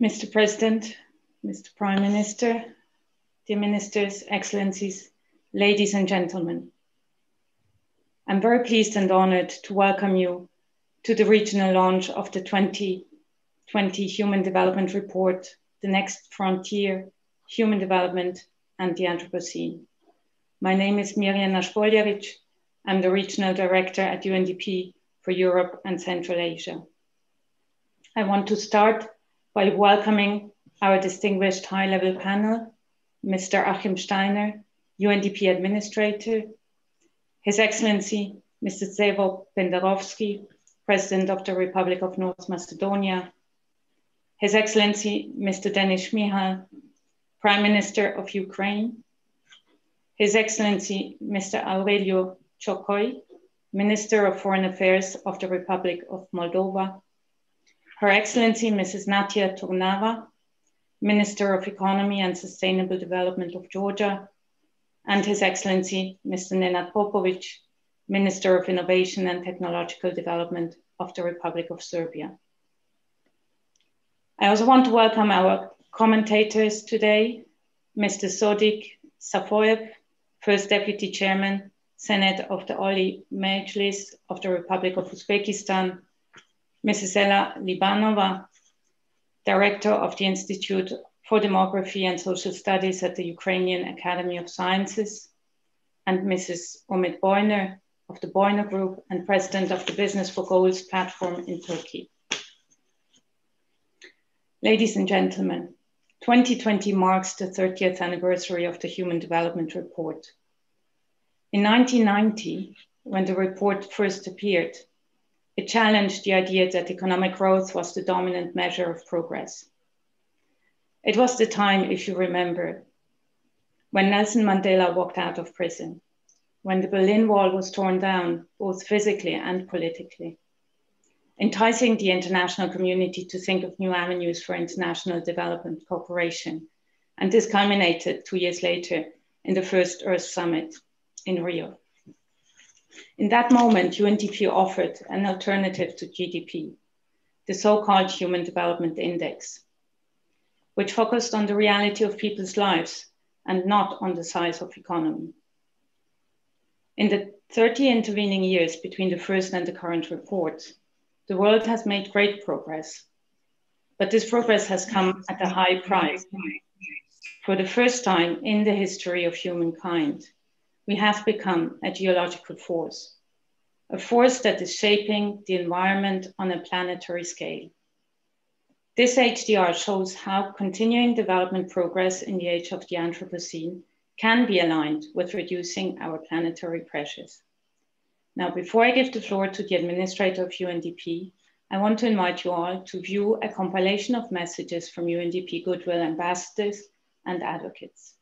Mr. President, Mr. Prime Minister, dear Ministers, Excellencies, ladies and gentlemen. I'm very pleased and honored to welcome you to the regional launch of the 2020 Human Development Report, The Next Frontier, Human Development and the Anthropocene. My name is Mirjana Spoljaric. I'm the Regional Director at UNDP for Europe and Central Asia. I want to start by welcoming our distinguished high-level panel, Mr. Achim Steiner, UNDP Administrator, His Excellency Mr. Stevo Pendarovski, President of the Republic of North Macedonia, His Excellency Mr. Denis Shmyhal, Prime Minister of Ukraine, His Excellency Mr. Aureliu Ciocoi, Minister of Foreign Affairs of the Republic of Moldova, her Excellency Mrs. Natia Turnava, Minister of Economy and Sustainable Development of Georgia, and His Excellency Mr. Nenad Popovic, Minister of Innovation and Technological Development of the Republic of Serbia. I also want to welcome our commentators today, Mr. Sodik Safoyev, First Deputy Chairman, Senate of the Oliy Majlis of the Republic of Uzbekistan, Mrs. Ella Libanova, Director of the Institute for Demography and Social Studies at the Ukrainian Academy of Sciences, and Mrs. Umit Boyner of the Boyner Group and President of the Business for Goals platform in Turkey. Ladies and gentlemen, 2020 marks the 30th anniversary of the Human Development Report. In 1990, when the report first appeared, it challenged the idea that economic growth was the dominant measure of progress. It was the time, if you remember, when Nelson Mandela walked out of prison, when the Berlin Wall was torn down, both physically and politically, enticing the international community to think of new avenues for international development cooperation. And this culminated two years later in the first Earth Summit in Rio. In that moment, UNDP offered an alternative to GDP, the so-called Human Development Index, which focused on the reality of people's lives and not on the size of economy. In the 30 intervening years between the first and the current report, the world has made great progress. But this progress has come at a high price. For the first time in the history of humankind, we have become a geological force, a force that is shaping the environment on a planetary scale. This HDR shows how continuing development progress in the age of the Anthropocene can be aligned with reducing our planetary pressures. Now, before I give the floor to the administrator of UNDP, I want to invite you all to view a compilation of messages from UNDP Goodwill ambassadors and advocates.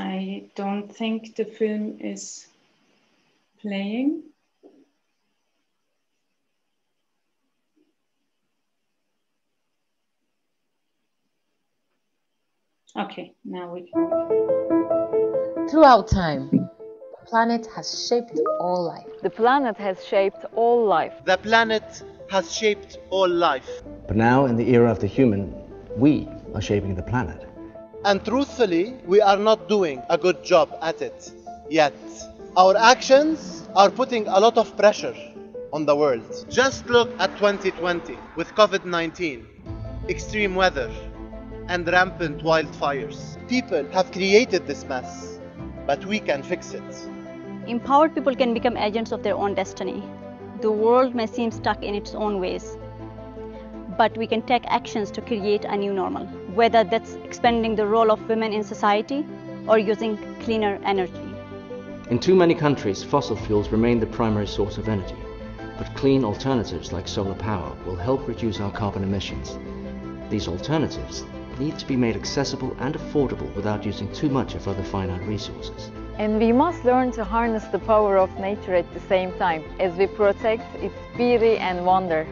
I don't think the film is playing. Okay, now we can. Throughout time, the planet has shaped all life. The planet has shaped all life. The planet has shaped all life. But now, in the era of the human, we are shaping the planet. And truthfully, we are not doing a good job at it yet. Our actions are putting a lot of pressure on the world. Just look at 2020 with COVID 19, extreme weather, and rampant wildfires. People have created this mess, but we can fix it. Empowered people can become agents of their own destiny. The world may seem stuck in its own ways. But we can take actions to create a new normal, whether that's expanding the role of women in society or using cleaner energy. In too many countries, fossil fuels remain the primary source of energy, but clean alternatives like solar power will help reduce our carbon emissions. These alternatives need to be made accessible and affordable without using too much of other finite resources. And we must learn to harness the power of nature at the same time as we protect its beauty and wonder.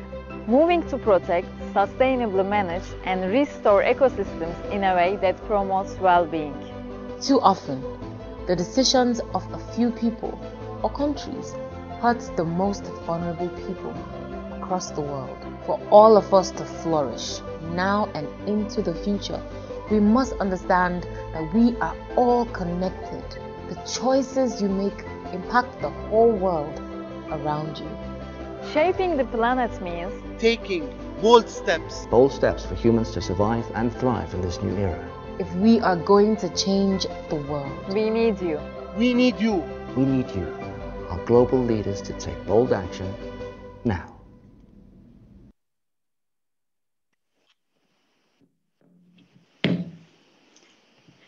Moving to protect, sustainably manage and restore ecosystems in a way that promotes well-being. Too often, the decisions of a few people or countries hurts the most vulnerable people across the world. For all of us to flourish now and into the future, we must understand that we are all connected. The choices you make impact the whole world around you. Shaping the planet means Taking bold steps. Bold steps for humans to survive and thrive in this new era. If we are going to change the world, we need you. We need you. We need you, our global leaders, to take bold action now.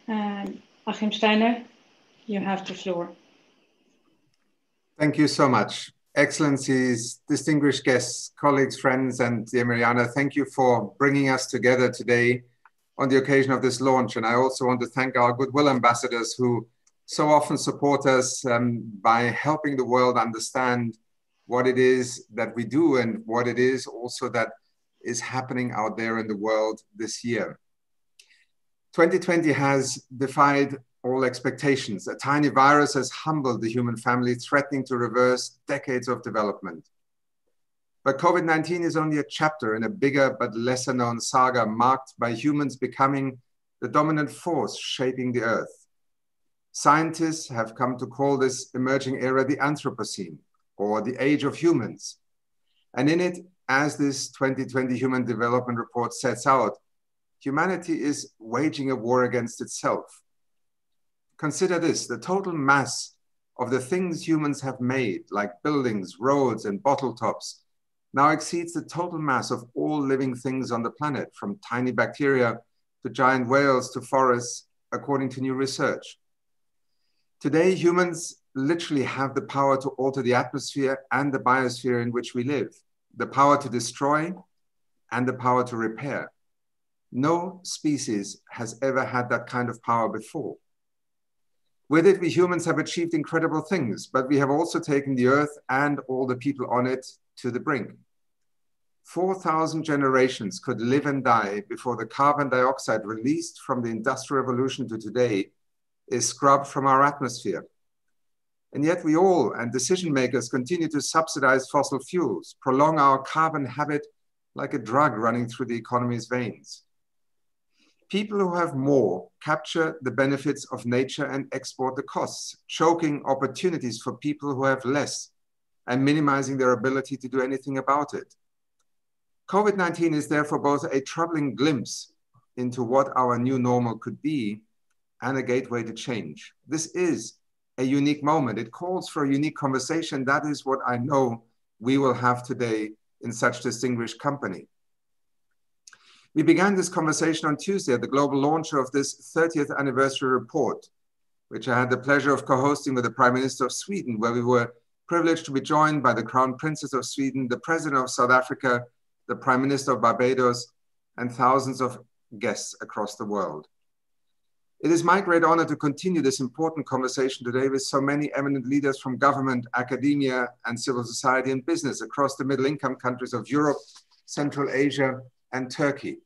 Um, Achim Steiner, you have the floor. Thank you so much. Excellencies, distinguished guests, colleagues, friends, and dear Mirjana, thank you for bringing us together today on the occasion of this launch. And I also want to thank our goodwill ambassadors who so often support us um, by helping the world understand what it is that we do and what it is also that is happening out there in the world this year. 2020 has defied all expectations. A tiny virus has humbled the human family, threatening to reverse decades of development. But COVID 19 is only a chapter in a bigger but lesser known saga marked by humans becoming the dominant force shaping the earth. Scientists have come to call this emerging era the Anthropocene, or the age of humans. And in it, as this 2020 Human Development Report sets out, humanity is waging a war against itself. Consider this the total mass of the things humans have made, like buildings, roads, and bottle tops, now exceeds the total mass of all living things on the planet, from tiny bacteria to giant whales to forests, according to new research. Today, humans literally have the power to alter the atmosphere and the biosphere in which we live, the power to destroy and the power to repair. No species has ever had that kind of power before. With it, we humans have achieved incredible things, but we have also taken the earth and all the people on it to the brink. 4,000 generations could live and die before the carbon dioxide released from the Industrial Revolution to today is scrubbed from our atmosphere. And yet, we all and decision makers continue to subsidize fossil fuels, prolong our carbon habit like a drug running through the economy's veins. People who have more capture the benefits of nature and export the costs, choking opportunities for people who have less and minimizing their ability to do anything about it. COVID 19 is therefore both a troubling glimpse into what our new normal could be and a gateway to change. This is a unique moment. It calls for a unique conversation. That is what I know we will have today in such distinguished company. We began this conversation on Tuesday at the global launch of this 30th anniversary report, which I had the pleasure of co-hosting with the Prime Minister of Sweden, where we were privileged to be joined by the Crown Princess of Sweden, the President of South Africa, the Prime Minister of Barbados, and thousands of guests across the world. It is my great honor to continue this important conversation today with so many eminent leaders from government, academia, and civil society and business across the middle income countries of Europe, Central Asia, and Turkey.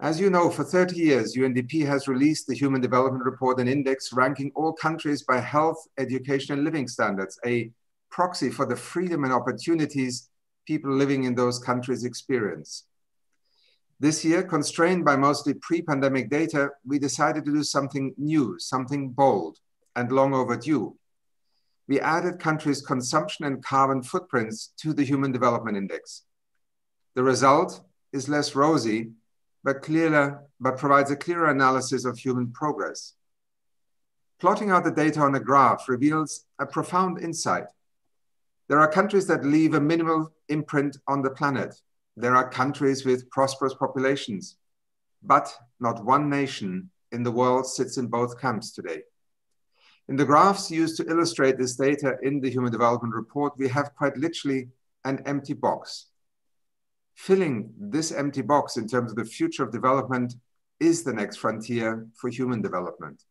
As you know, for 30 years, UNDP has released the Human Development Report and Index ranking all countries by health, education, and living standards, a proxy for the freedom and opportunities people living in those countries experience. This year, constrained by mostly pre-pandemic data, we decided to do something new, something bold and long overdue. We added countries' consumption and carbon footprints to the Human Development Index. The result is less rosy, but clearer, but provides a clearer analysis of human progress. Plotting out the data on a graph reveals a profound insight. There are countries that leave a minimal imprint on the planet, There are countries with prosperous populations, but not one nation in the world sits in both camps today. In the graphs used to illustrate this data in the Human Development Report, we have quite literally an empty box. Filling this empty box in terms of the future of development is the next frontier for human development.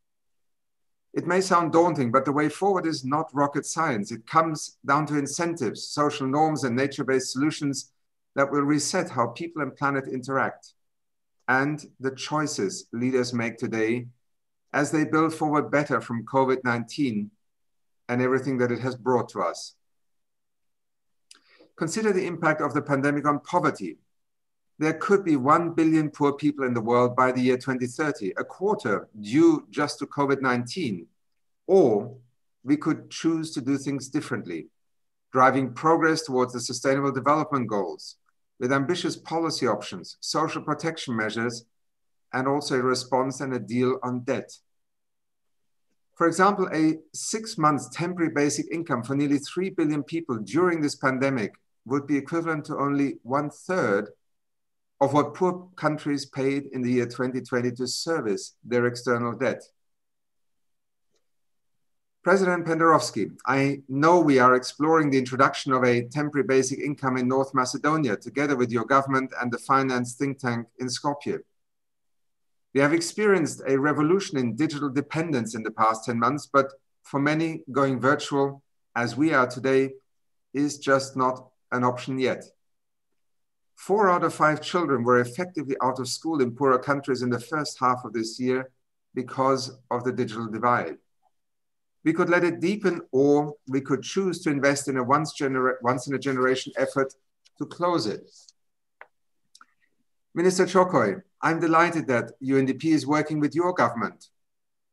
It may sound daunting, but the way forward is not rocket science. It comes down to incentives, social norms, and nature based solutions that will reset how people and planet interact and the choices leaders make today as they build forward better from COVID 19 and everything that it has brought to us. Consider the impact of the pandemic on poverty. There could be 1 billion poor people in the world by the year 2030, a quarter due just to COVID 19. Or we could choose to do things differently, driving progress towards the Sustainable Development Goals, with ambitious policy options, social protection measures, and also a response and a deal on debt. For example, a six month temporary basic income for nearly 3 billion people during this pandemic would be equivalent to only one third of what poor countries paid in the year 2020 to service their external debt. President Pendarovski, I know we are exploring the introduction of a temporary basic income in North Macedonia together with your government and the finance think tank in Skopje. We have experienced a revolution in digital dependence in the past 10 months, but for many, going virtual as we are today is just not an option yet. Four out of five children were effectively out of school in poorer countries in the first half of this year because of the digital divide. We could let it deepen, or we could choose to invest in a once, once in a generation effort to close it. Minister Ciocoi, I'm delighted that UNDP is working with your government,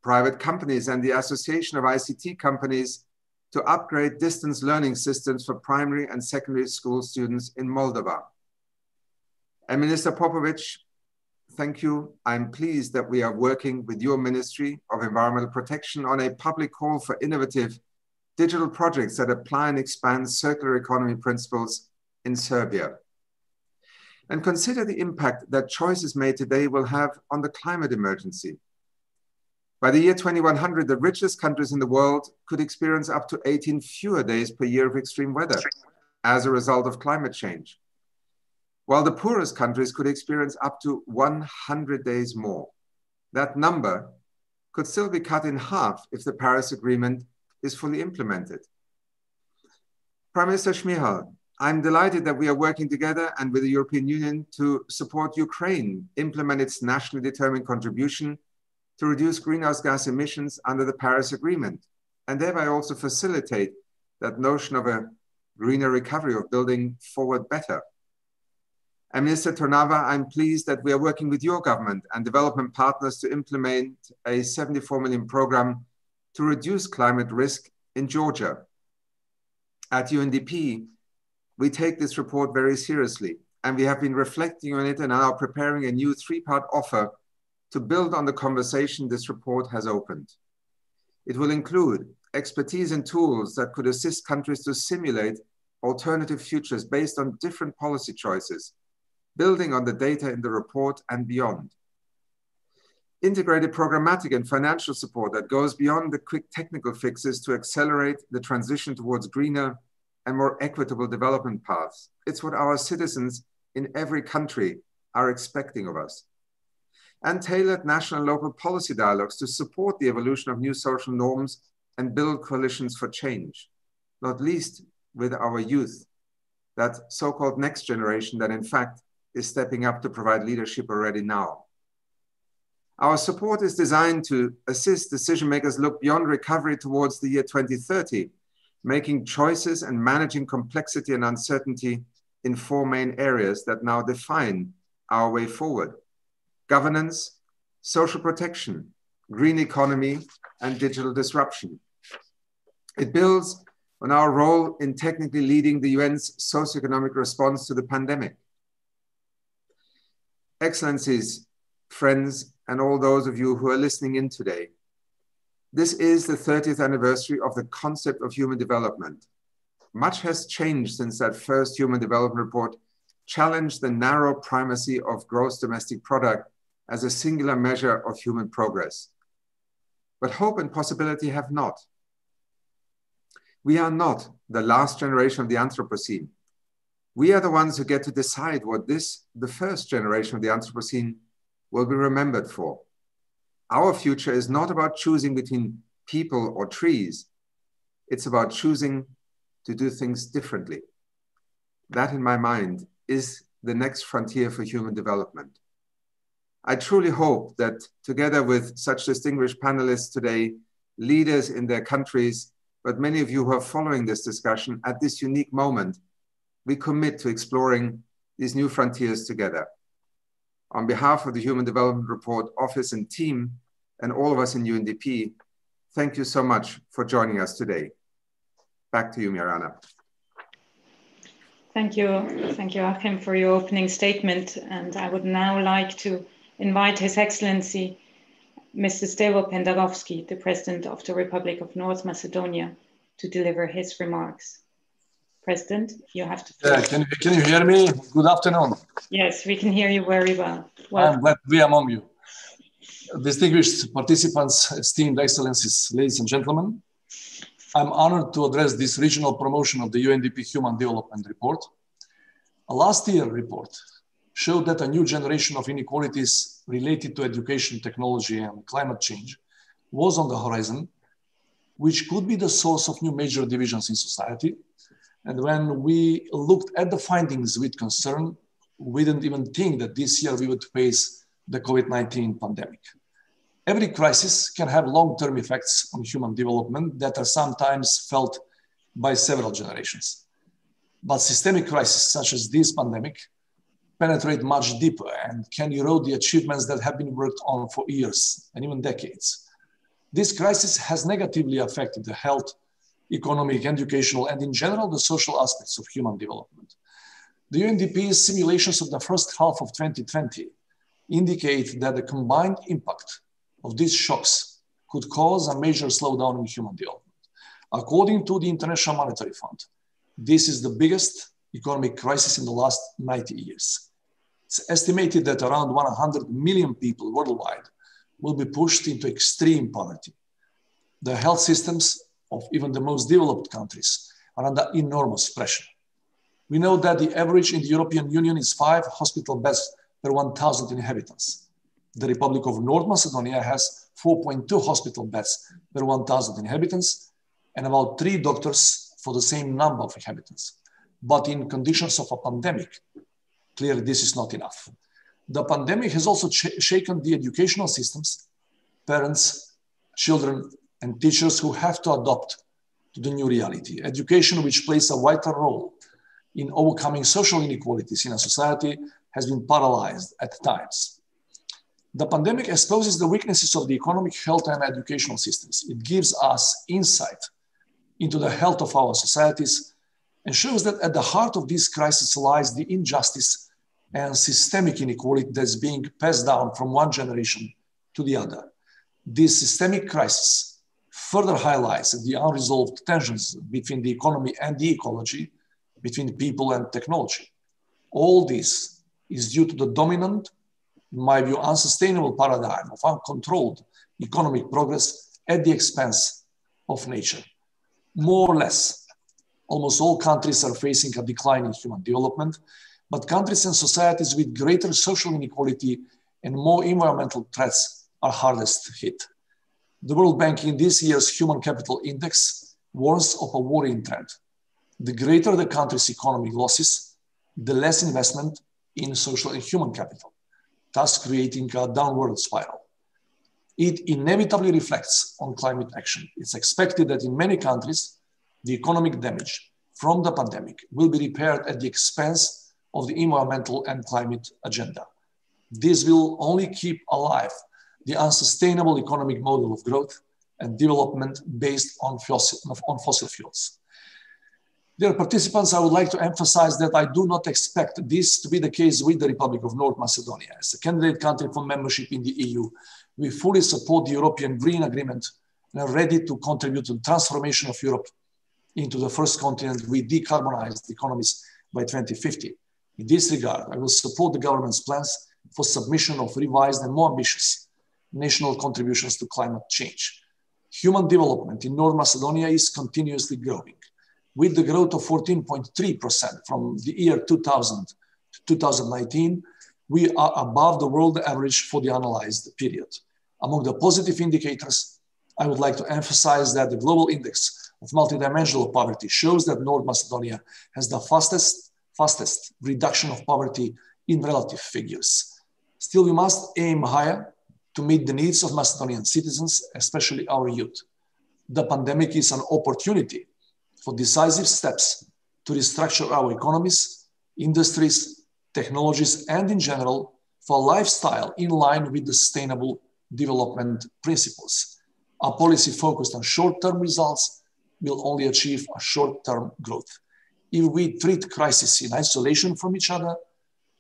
private companies, and the Association of ICT Companies to upgrade distance learning systems for primary and secondary school students in Moldova. And Minister Popovic, thank you. I'm pleased that we are working with your Ministry of Environmental Protection on a public call for innovative digital projects that apply and expand circular economy principles in Serbia. And consider the impact that choices made today will have on the climate emergency. By the year 2100, the richest countries in the world could experience up to 18 fewer days per year of extreme weather as a result of climate change while the poorest countries could experience up to 100 days more. That number could still be cut in half if the Paris Agreement is fully implemented. Prime Minister Shmyhal, I'm delighted that we are working together and with the European Union to support Ukraine implement its nationally determined contribution to reduce greenhouse gas emissions under the Paris Agreement, and thereby also facilitate that notion of a greener recovery of building forward better. And Minister Turnava, I'm pleased that we are working with your government and development partners to implement a 74 million program to reduce climate risk in Georgia. At UNDP, we take this report very seriously, and we have been reflecting on it and are preparing a new three-part offer to build on the conversation this report has opened. It will include expertise and tools that could assist countries to simulate alternative futures based on different policy choices building on the data in the report and beyond. Integrated programmatic and financial support that goes beyond the quick technical fixes to accelerate the transition towards greener and more equitable development paths. It's what our citizens in every country are expecting of us. And tailored national and local policy dialogues to support the evolution of new social norms and build coalitions for change, not least with our youth, that so called next generation that in fact is stepping up to provide leadership already now. Our support is designed to assist decision makers look beyond recovery towards the year 2030, making choices and managing complexity and uncertainty in four main areas that now define our way forward governance, social protection, green economy, and digital disruption. It builds on our role in technically leading the UN's socioeconomic response to the pandemic. Excellencies, friends, and all those of you who are listening in today. This is the 30th anniversary of the concept of human development. Much has changed since that first human development report challenged the narrow primacy of gross domestic product as a singular measure of human progress. But hope and possibility have not. We are not the last generation of the Anthropocene. We are the ones who get to decide what this, the first generation of the Anthropocene, will be remembered for. Our future is not about choosing between people or trees. It's about choosing to do things differently. That, in my mind, is the next frontier for human development. I truly hope that together with such distinguished panelists today, leaders in their countries, but many of you who are following this discussion at this unique moment, we commit to exploring these new frontiers together. On behalf of the Human Development Report Office and team, and all of us in UNDP, thank you so much for joining us today. Back to you, Mirjana. Thank you. Thank you, Achim, for your opening statement. And I would now like to invite His Excellency, Mr. Stevo Pendarovski, the President of the Republic of North Macedonia, to deliver his remarks. President, you have to. Yeah, can, you, can you hear me? Good afternoon. Yes, we can hear you very well. well. I'm glad to be among you. Distinguished participants, esteemed excellencies, ladies and gentlemen, I'm honored to address this regional promotion of the UNDP Human Development Report. A last year report showed that a new generation of inequalities related to education, technology, and climate change was on the horizon, which could be the source of new major divisions in society. And when we looked at the findings with concern, we didn't even think that this year we would face the COVID 19 pandemic. Every crisis can have long term effects on human development that are sometimes felt by several generations. But systemic crises such as this pandemic penetrate much deeper and can erode the achievements that have been worked on for years and even decades. This crisis has negatively affected the health, economic, educational, and in general, the social aspects of human development. The UNDP's simulations of the first half of 2020 indicate that the combined impact of these shocks could cause a major slowdown in human development. According to the International Monetary Fund, this is the biggest economic crisis in the last 90 years. It's estimated that around 100 million people worldwide will be pushed into extreme poverty. The health systems of even the most developed countries are under enormous pressure. We know that the average in the European Union is five hospital beds per 1,000 inhabitants the Republic of North Macedonia has 4.2 hospital beds per 1,000 inhabitants and about three doctors for the same number of inhabitants. But in conditions of a pandemic, clearly this is not enough. The pandemic has also sh shaken the educational systems, parents, children, and teachers who have to adopt to the new reality. Education, which plays a vital role in overcoming social inequalities in a society, has been paralyzed at times. The pandemic exposes the weaknesses of the economic, health, and educational systems. It gives us insight into the health of our societies and shows that at the heart of this crisis lies the injustice and systemic inequality that's being passed down from one generation to the other. This systemic crisis further highlights the unresolved tensions between the economy and the ecology, between people and technology. All this is due to the dominant in my view, unsustainable paradigm of uncontrolled economic progress at the expense of nature. More or less, almost all countries are facing a decline in human development, but countries and societies with greater social inequality and more environmental threats are hardest hit. The World Bank in this year's Human Capital Index warns of a worrying trend. The greater the country's economic losses, the less investment in social and human capital thus creating a downward spiral. It inevitably reflects on climate action. It's expected that in many countries, the economic damage from the pandemic will be repaired at the expense of the environmental and climate agenda. This will only keep alive the unsustainable economic model of growth and development based on fossil, on fossil fuels. Dear participants, I would like to emphasize that I do not expect this to be the case with the Republic of North Macedonia. As a candidate country for membership in the EU, we fully support the European Green Agreement and are ready to contribute to the transformation of Europe into the first continent with decarbonized economies by 2050. In this regard, I will support the government's plans for submission of revised and more ambitious national contributions to climate change. Human development in North Macedonia is continuously growing, with the growth of 14.3% from the year 2000 to 2019. We are above the world average for the analyzed period. Among the positive indicators, I would like to emphasize that the global index of multidimensional poverty shows that North Macedonia has the fastest, fastest reduction of poverty in relative figures. Still, we must aim higher to meet the needs of Macedonian citizens, especially our youth. The pandemic is an opportunity for decisive steps to restructure our economies, industries, technologies, and in general, for lifestyle in line with the sustainable development principles. A policy focused on short-term results will only achieve a short-term growth. If we treat crisis in isolation from each other,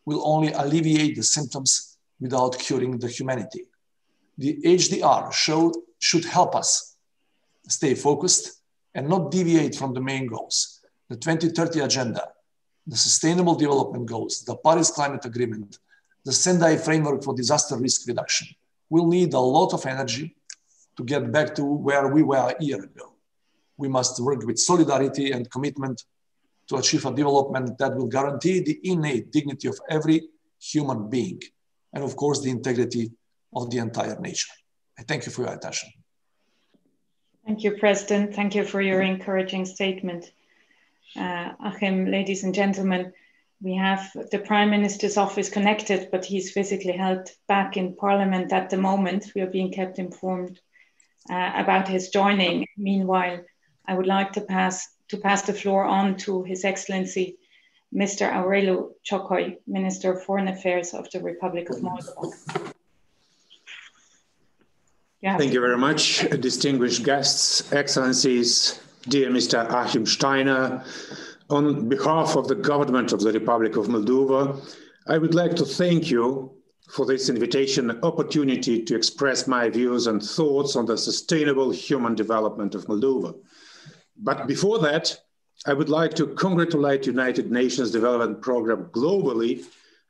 we'll only alleviate the symptoms without curing the humanity. The HDR show, should help us stay focused and not deviate from the main goals. The 2030 Agenda, the Sustainable Development Goals, the Paris Climate Agreement, the Sendai Framework for Disaster Risk Reduction We'll need a lot of energy to get back to where we were a year ago. We must work with solidarity and commitment to achieve a development that will guarantee the innate dignity of every human being, and of course, the integrity of the entire nature. I thank you for your attention. Thank you, President. Thank you for your encouraging statement. Uh, Achim, ladies and gentlemen, we have the Prime Minister's office connected, but he's physically held back in Parliament at the moment. We are being kept informed uh, about his joining. Meanwhile, I would like to pass to pass the floor on to His Excellency Mr. Aureliu Ciocoi, Minister of Foreign Affairs of the Republic of Moldova. Thank you very much, distinguished guests, excellencies, dear Mr. Achim Steiner. On behalf of the government of the Republic of Moldova, I would like to thank you for this invitation and opportunity to express my views and thoughts on the sustainable human development of Moldova. But before that, I would like to congratulate United Nations Development Programme globally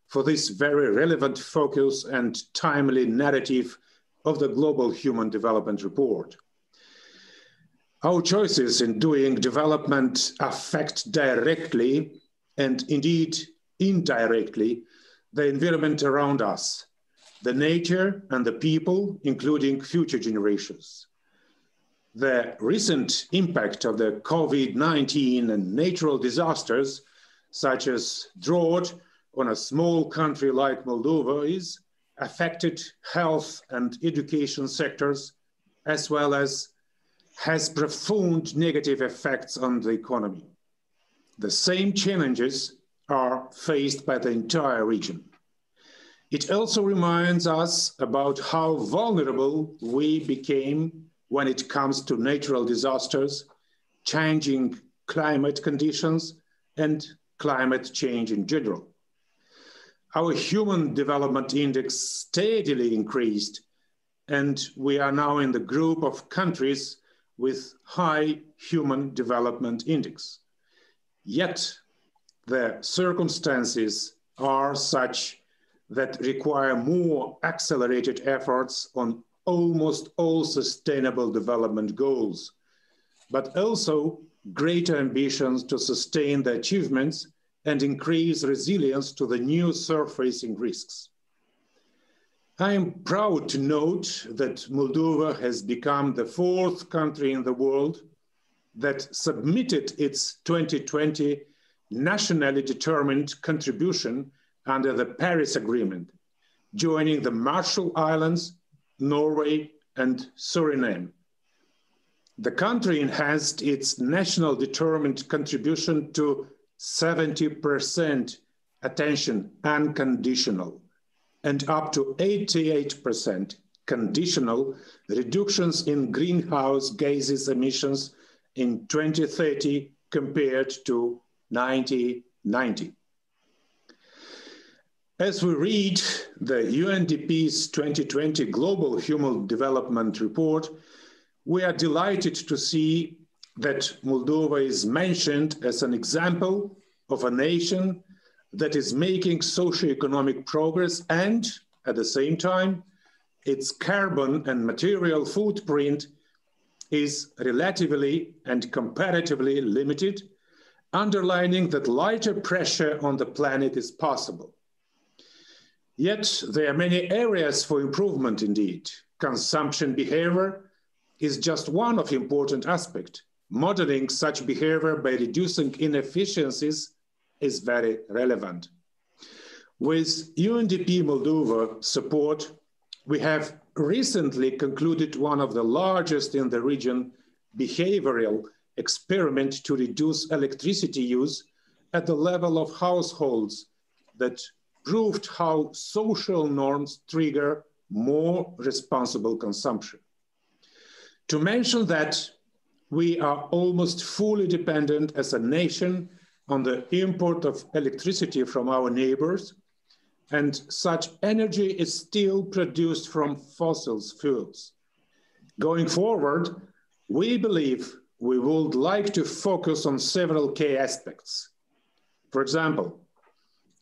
for this very relevant focus and timely narrative of the Global Human Development Report. Our choices in doing development affect directly and indeed indirectly the environment around us, the nature and the people, including future generations the recent impact of the COVID-19 and natural disasters, such as drought on a small country like Moldova is affected health and education sectors, as well as has profound negative effects on the economy. The same challenges are faced by the entire region. It also reminds us about how vulnerable we became when it comes to natural disasters, changing climate conditions, and climate change in general. Our Human Development Index steadily increased, and we are now in the group of countries with high Human Development Index. Yet, the circumstances are such that require more accelerated efforts on almost all sustainable development goals, but also greater ambitions to sustain the achievements and increase resilience to the new surfacing risks. I am proud to note that Moldova has become the fourth country in the world that submitted its 2020 nationally determined contribution under the Paris Agreement, joining the Marshall Islands Norway, and Suriname. The country enhanced its national determined contribution to 70% attention unconditional and up to 88% conditional reductions in greenhouse gases emissions in 2030 compared to 1990. As we read the UNDP's 2020 Global Human Development Report, we are delighted to see that Moldova is mentioned as an example of a nation that is making socioeconomic progress and at the same time, its carbon and material footprint is relatively and comparatively limited, underlining that lighter pressure on the planet is possible. Yet there are many areas for improvement indeed. Consumption behavior is just one of important aspects. Modeling such behavior by reducing inefficiencies is very relevant. With UNDP Moldova support, we have recently concluded one of the largest in the region behavioral experiment to reduce electricity use at the level of households that proved how social norms trigger more responsible consumption. To mention that we are almost fully dependent as a nation on the import of electricity from our neighbors, and such energy is still produced from fossil fuels. Going forward, we believe we would like to focus on several key aspects. For example,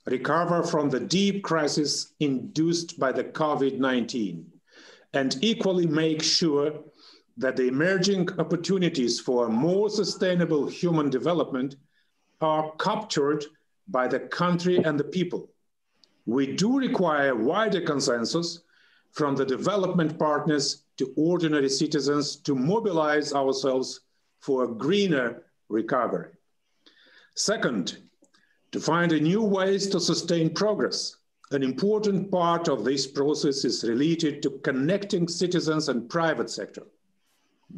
recover from the deep crisis induced by the COVID-19 and equally make sure that the emerging opportunities for a more sustainable human development are captured by the country and the people. We do require wider consensus from the development partners to ordinary citizens to mobilize ourselves for a greener recovery. Second, to find new ways to sustain progress. An important part of this process is related to connecting citizens and private sector,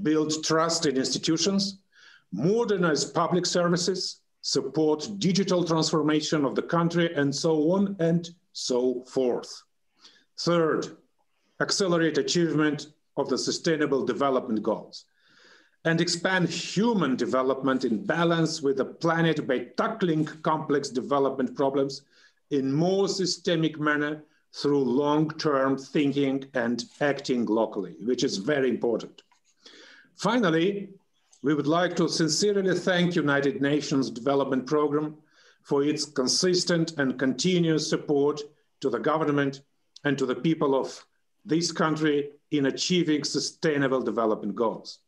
build trust in institutions, modernize public services, support digital transformation of the country, and so on and so forth. Third, accelerate achievement of the Sustainable Development Goals and expand human development in balance with the planet by tackling complex development problems in more systemic manner through long-term thinking and acting locally, which is very important. Finally, we would like to sincerely thank United Nations Development Programme for its consistent and continuous support to the government and to the people of this country in achieving sustainable development goals.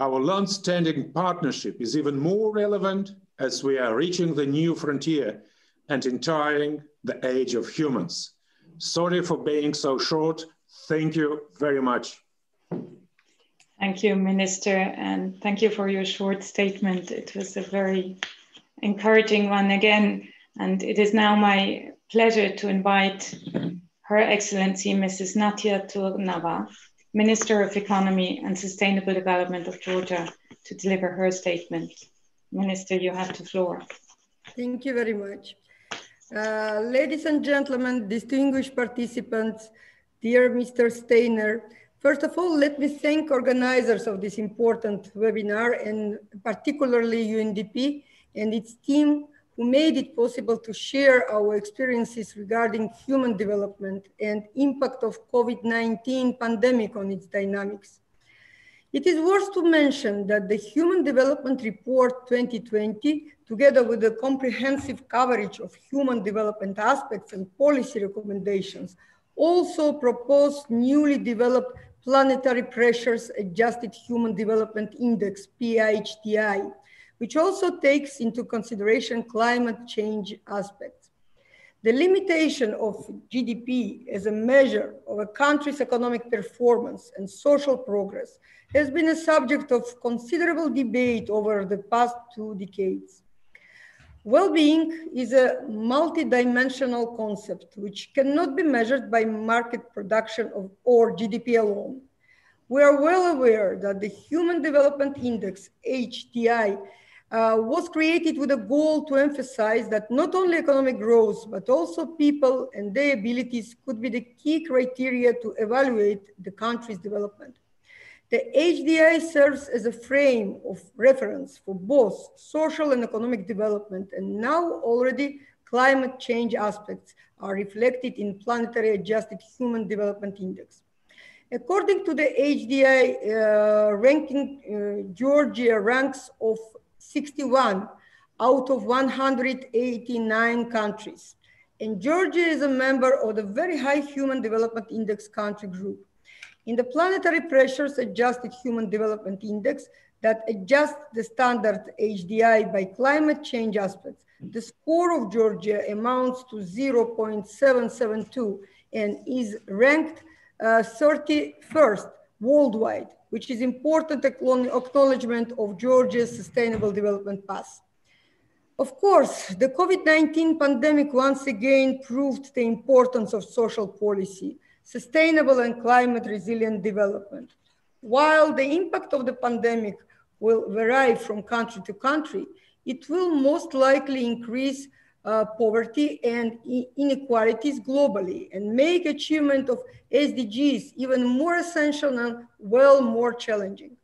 Our long-standing partnership is even more relevant as we are reaching the new frontier and entering the age of humans. Sorry for being so short. Thank you very much. Thank you, Minister, and thank you for your short statement. It was a very encouraging one again, and it is now my pleasure to invite Her Excellency Mrs. Natia Turnava, Minister of Economy and Sustainable Development of Georgia, to deliver her statement. Minister, you have the floor. Thank you very much. Uh, ladies and gentlemen, distinguished participants, dear Mr. Steiner, First of all, let me thank organizers of this important webinar and particularly UNDP and its team who made it possible to share our experiences regarding human development and impact of COVID-19 pandemic on its dynamics. It is worth to mention that the Human Development Report 2020, together with the comprehensive coverage of human development aspects and policy recommendations, also proposed newly developed Planetary Pressures Adjusted Human Development Index, PIHDI, which also takes into consideration climate change aspects. The limitation of GDP as a measure of a country's economic performance and social progress has been a subject of considerable debate over the past two decades. Well-being is a multidimensional concept which cannot be measured by market production of, or GDP alone. We are well aware that the Human Development Index, HDI, uh, was created with a goal to emphasize that not only economic growth, but also people and their abilities could be the key criteria to evaluate the country's development. The HDI serves as a frame of reference for both social and economic development, and now already climate change aspects are reflected in Planetary Adjusted Human Development Index. According to the HDI uh, ranking, uh, Georgia ranks of 61 out of 189 countries. And Georgia is a member of the very high Human Development Index country group. In the Planetary Pressures Adjusted Human Development Index that adjusts the standard HDI by climate change aspects, the score of Georgia amounts to 0.772 and is ranked uh, 31st worldwide, which is important acknowledgement of Georgia's sustainable development path. Of course, the COVID-19 pandemic once again proved the importance of social policy, sustainable and climate resilient development. While the impact of the pandemic will vary from country to country, it will most likely increase uh, poverty and inequalities globally and make achievement of SDGs even more essential and well more challenging.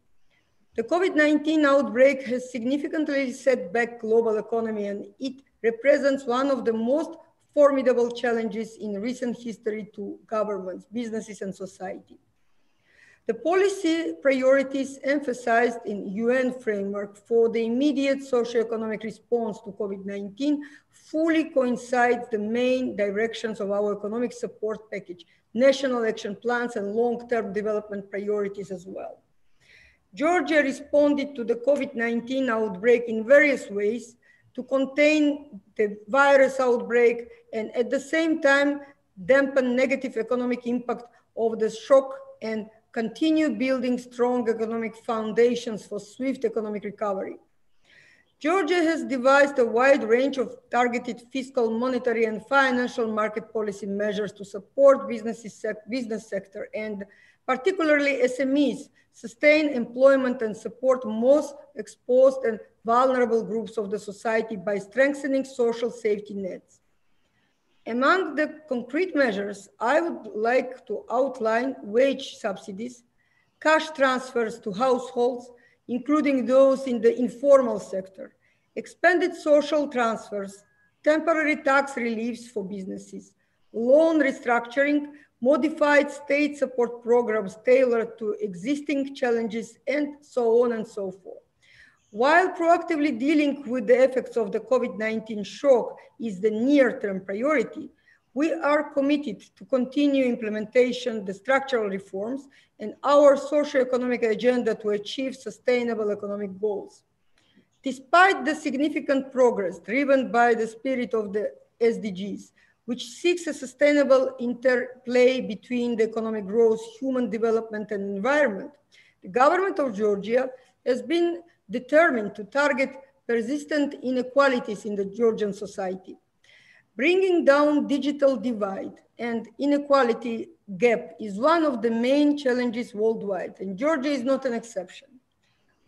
The COVID-19 outbreak has significantly set back global economy and it represents one of the most formidable challenges in recent history to governments, businesses, and society. The policy priorities emphasized in UN framework for the immediate socioeconomic response to COVID-19 fully coincides the main directions of our economic support package, national action plans and long-term development priorities as well. Georgia responded to the COVID-19 outbreak in various ways to contain the virus outbreak and at the same time dampen negative economic impact of the shock and continue building strong economic foundations for swift economic recovery. Georgia has devised a wide range of targeted fiscal, monetary, and financial market policy measures to support businesses, business sector and particularly SMEs, sustain employment and support most exposed and vulnerable groups of the society by strengthening social safety nets. Among the concrete measures, I would like to outline wage subsidies, cash transfers to households, including those in the informal sector, expanded social transfers, temporary tax reliefs for businesses, loan restructuring, modified state support programs tailored to existing challenges, and so on and so forth. While proactively dealing with the effects of the COVID-19 shock is the near-term priority, we are committed to continue implementation the structural reforms and our socio-economic agenda to achieve sustainable economic goals. Despite the significant progress driven by the spirit of the SDGs, which seeks a sustainable interplay between the economic growth, human development, and environment, the government of Georgia has been determined to target persistent inequalities in the Georgian society. Bringing down digital divide and inequality gap is one of the main challenges worldwide, and Georgia is not an exception.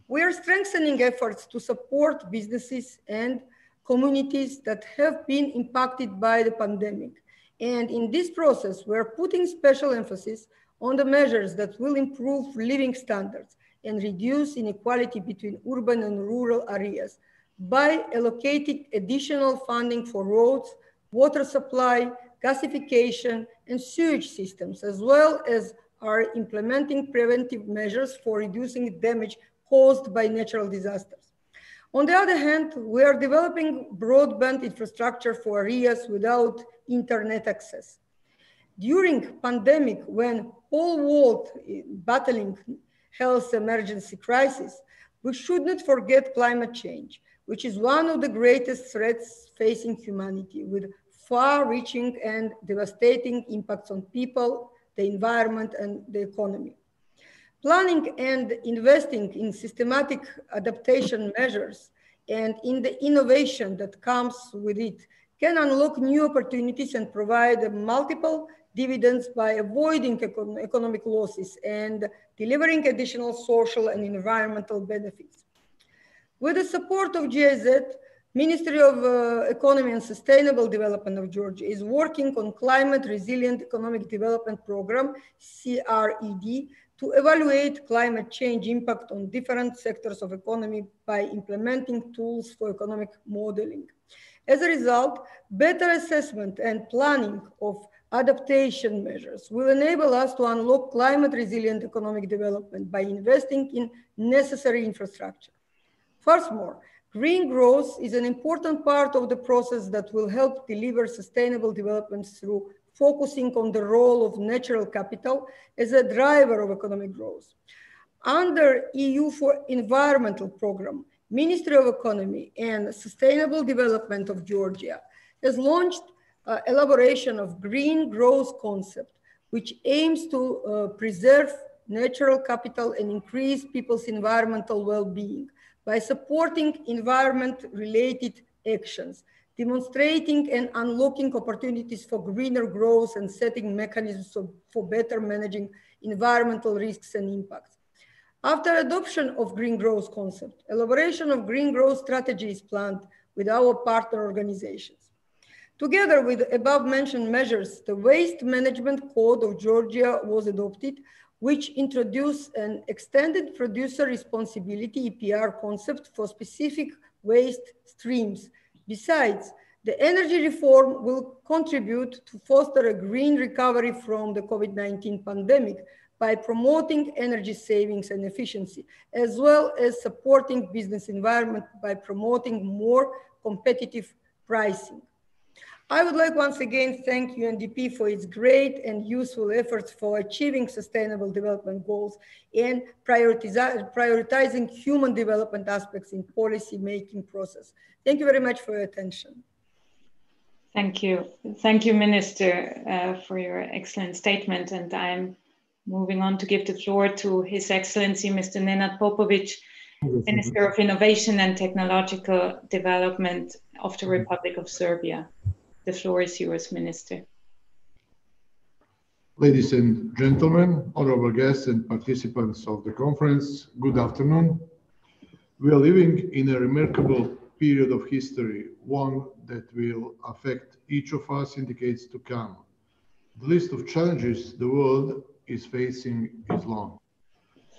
We are strengthening efforts to support businesses and communities that have been impacted by the pandemic. And in this process, we're putting special emphasis on the measures that will improve living standards and reduce inequality between urban and rural areas by allocating additional funding for roads, water supply, gasification, and sewage systems, as well as are implementing preventive measures for reducing damage caused by natural disasters. On the other hand, we are developing broadband infrastructure for areas without internet access. During pandemic, when all world battling health emergency crisis, we should not forget climate change, which is one of the greatest threats facing humanity with far-reaching and devastating impacts on people, the environment, and the economy. Planning and investing in systematic adaptation measures and in the innovation that comes with it can unlock new opportunities and provide multiple dividends by avoiding econ economic losses and delivering additional social and environmental benefits. With the support of GIZ, Ministry of uh, Economy and Sustainable Development of Georgia is working on Climate Resilient Economic Development Program, CRED, to evaluate climate change impact on different sectors of economy by implementing tools for economic modeling. As a result, better assessment and planning of adaptation measures will enable us to unlock climate resilient economic development by investing in necessary infrastructure. Furthermore, Green growth is an important part of the process that will help deliver sustainable development through focusing on the role of natural capital as a driver of economic growth. Under EU for Environmental Program, Ministry of Economy and Sustainable Development of Georgia has launched uh, elaboration of green growth concept, which aims to uh, preserve natural capital and increase people's environmental well-being by supporting environment-related actions, demonstrating and unlocking opportunities for greener growth and setting mechanisms for better managing environmental risks and impacts. After adoption of green growth concept, elaboration of green growth strategy is planned with our partner organizations. Together with the above mentioned measures, the Waste Management Code of Georgia was adopted, which introduced an extended producer responsibility EPR concept for specific waste streams. Besides, the energy reform will contribute to foster a green recovery from the COVID-19 pandemic by promoting energy savings and efficiency, as well as supporting business environment by promoting more competitive pricing. I would like once again thank UNDP for its great and useful efforts for achieving sustainable development goals and prioritizing human development aspects in policy making process. Thank you very much for your attention. Thank you. Thank you, Minister, uh, for your excellent statement. And I'm moving on to give the floor to His Excellency Mr. Nenad Popovic, Minister of Innovation and Technological Development of the Republic of Serbia. The floor is yours, Minister. Ladies and gentlemen, honorable guests and participants of the conference, good afternoon. We are living in a remarkable period of history, one that will affect each of us in decades to come. The list of challenges the world is facing is long.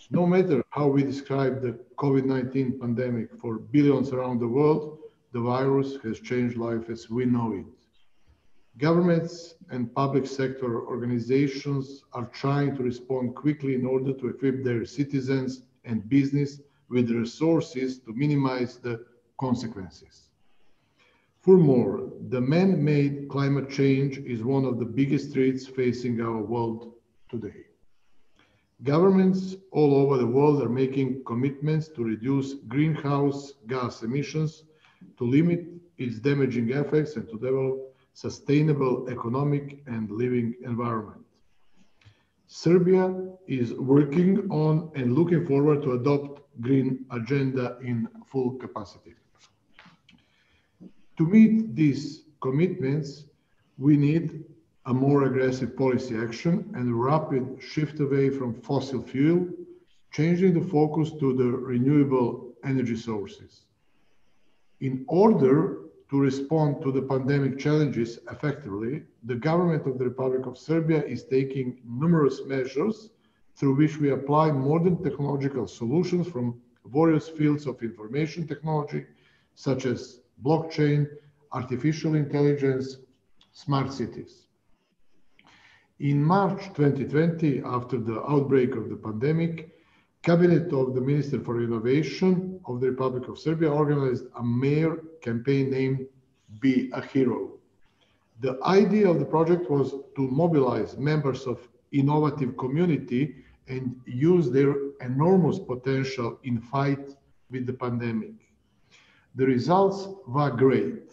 No matter how we describe the COVID-19 pandemic for billions around the world, the virus has changed life as we know it. Governments and public sector organizations are trying to respond quickly in order to equip their citizens and business with resources to minimize the consequences. Furthermore, the man-made climate change is one of the biggest threats facing our world today. Governments all over the world are making commitments to reduce greenhouse gas emissions, to limit its damaging effects, and to develop sustainable economic and living environment. Serbia is working on and looking forward to adopt green agenda in full capacity. To meet these commitments, we need a more aggressive policy action and rapid shift away from fossil fuel, changing the focus to the renewable energy sources. In order to respond to the pandemic challenges effectively, the government of the Republic of Serbia is taking numerous measures through which we apply modern technological solutions from various fields of information technology, such as blockchain, artificial intelligence, smart cities. In March 2020, after the outbreak of the pandemic, Cabinet of the Minister for Innovation of the Republic of Serbia organized a mayor campaign named Be a Hero. The idea of the project was to mobilize members of innovative community and use their enormous potential in fight with the pandemic. The results were great.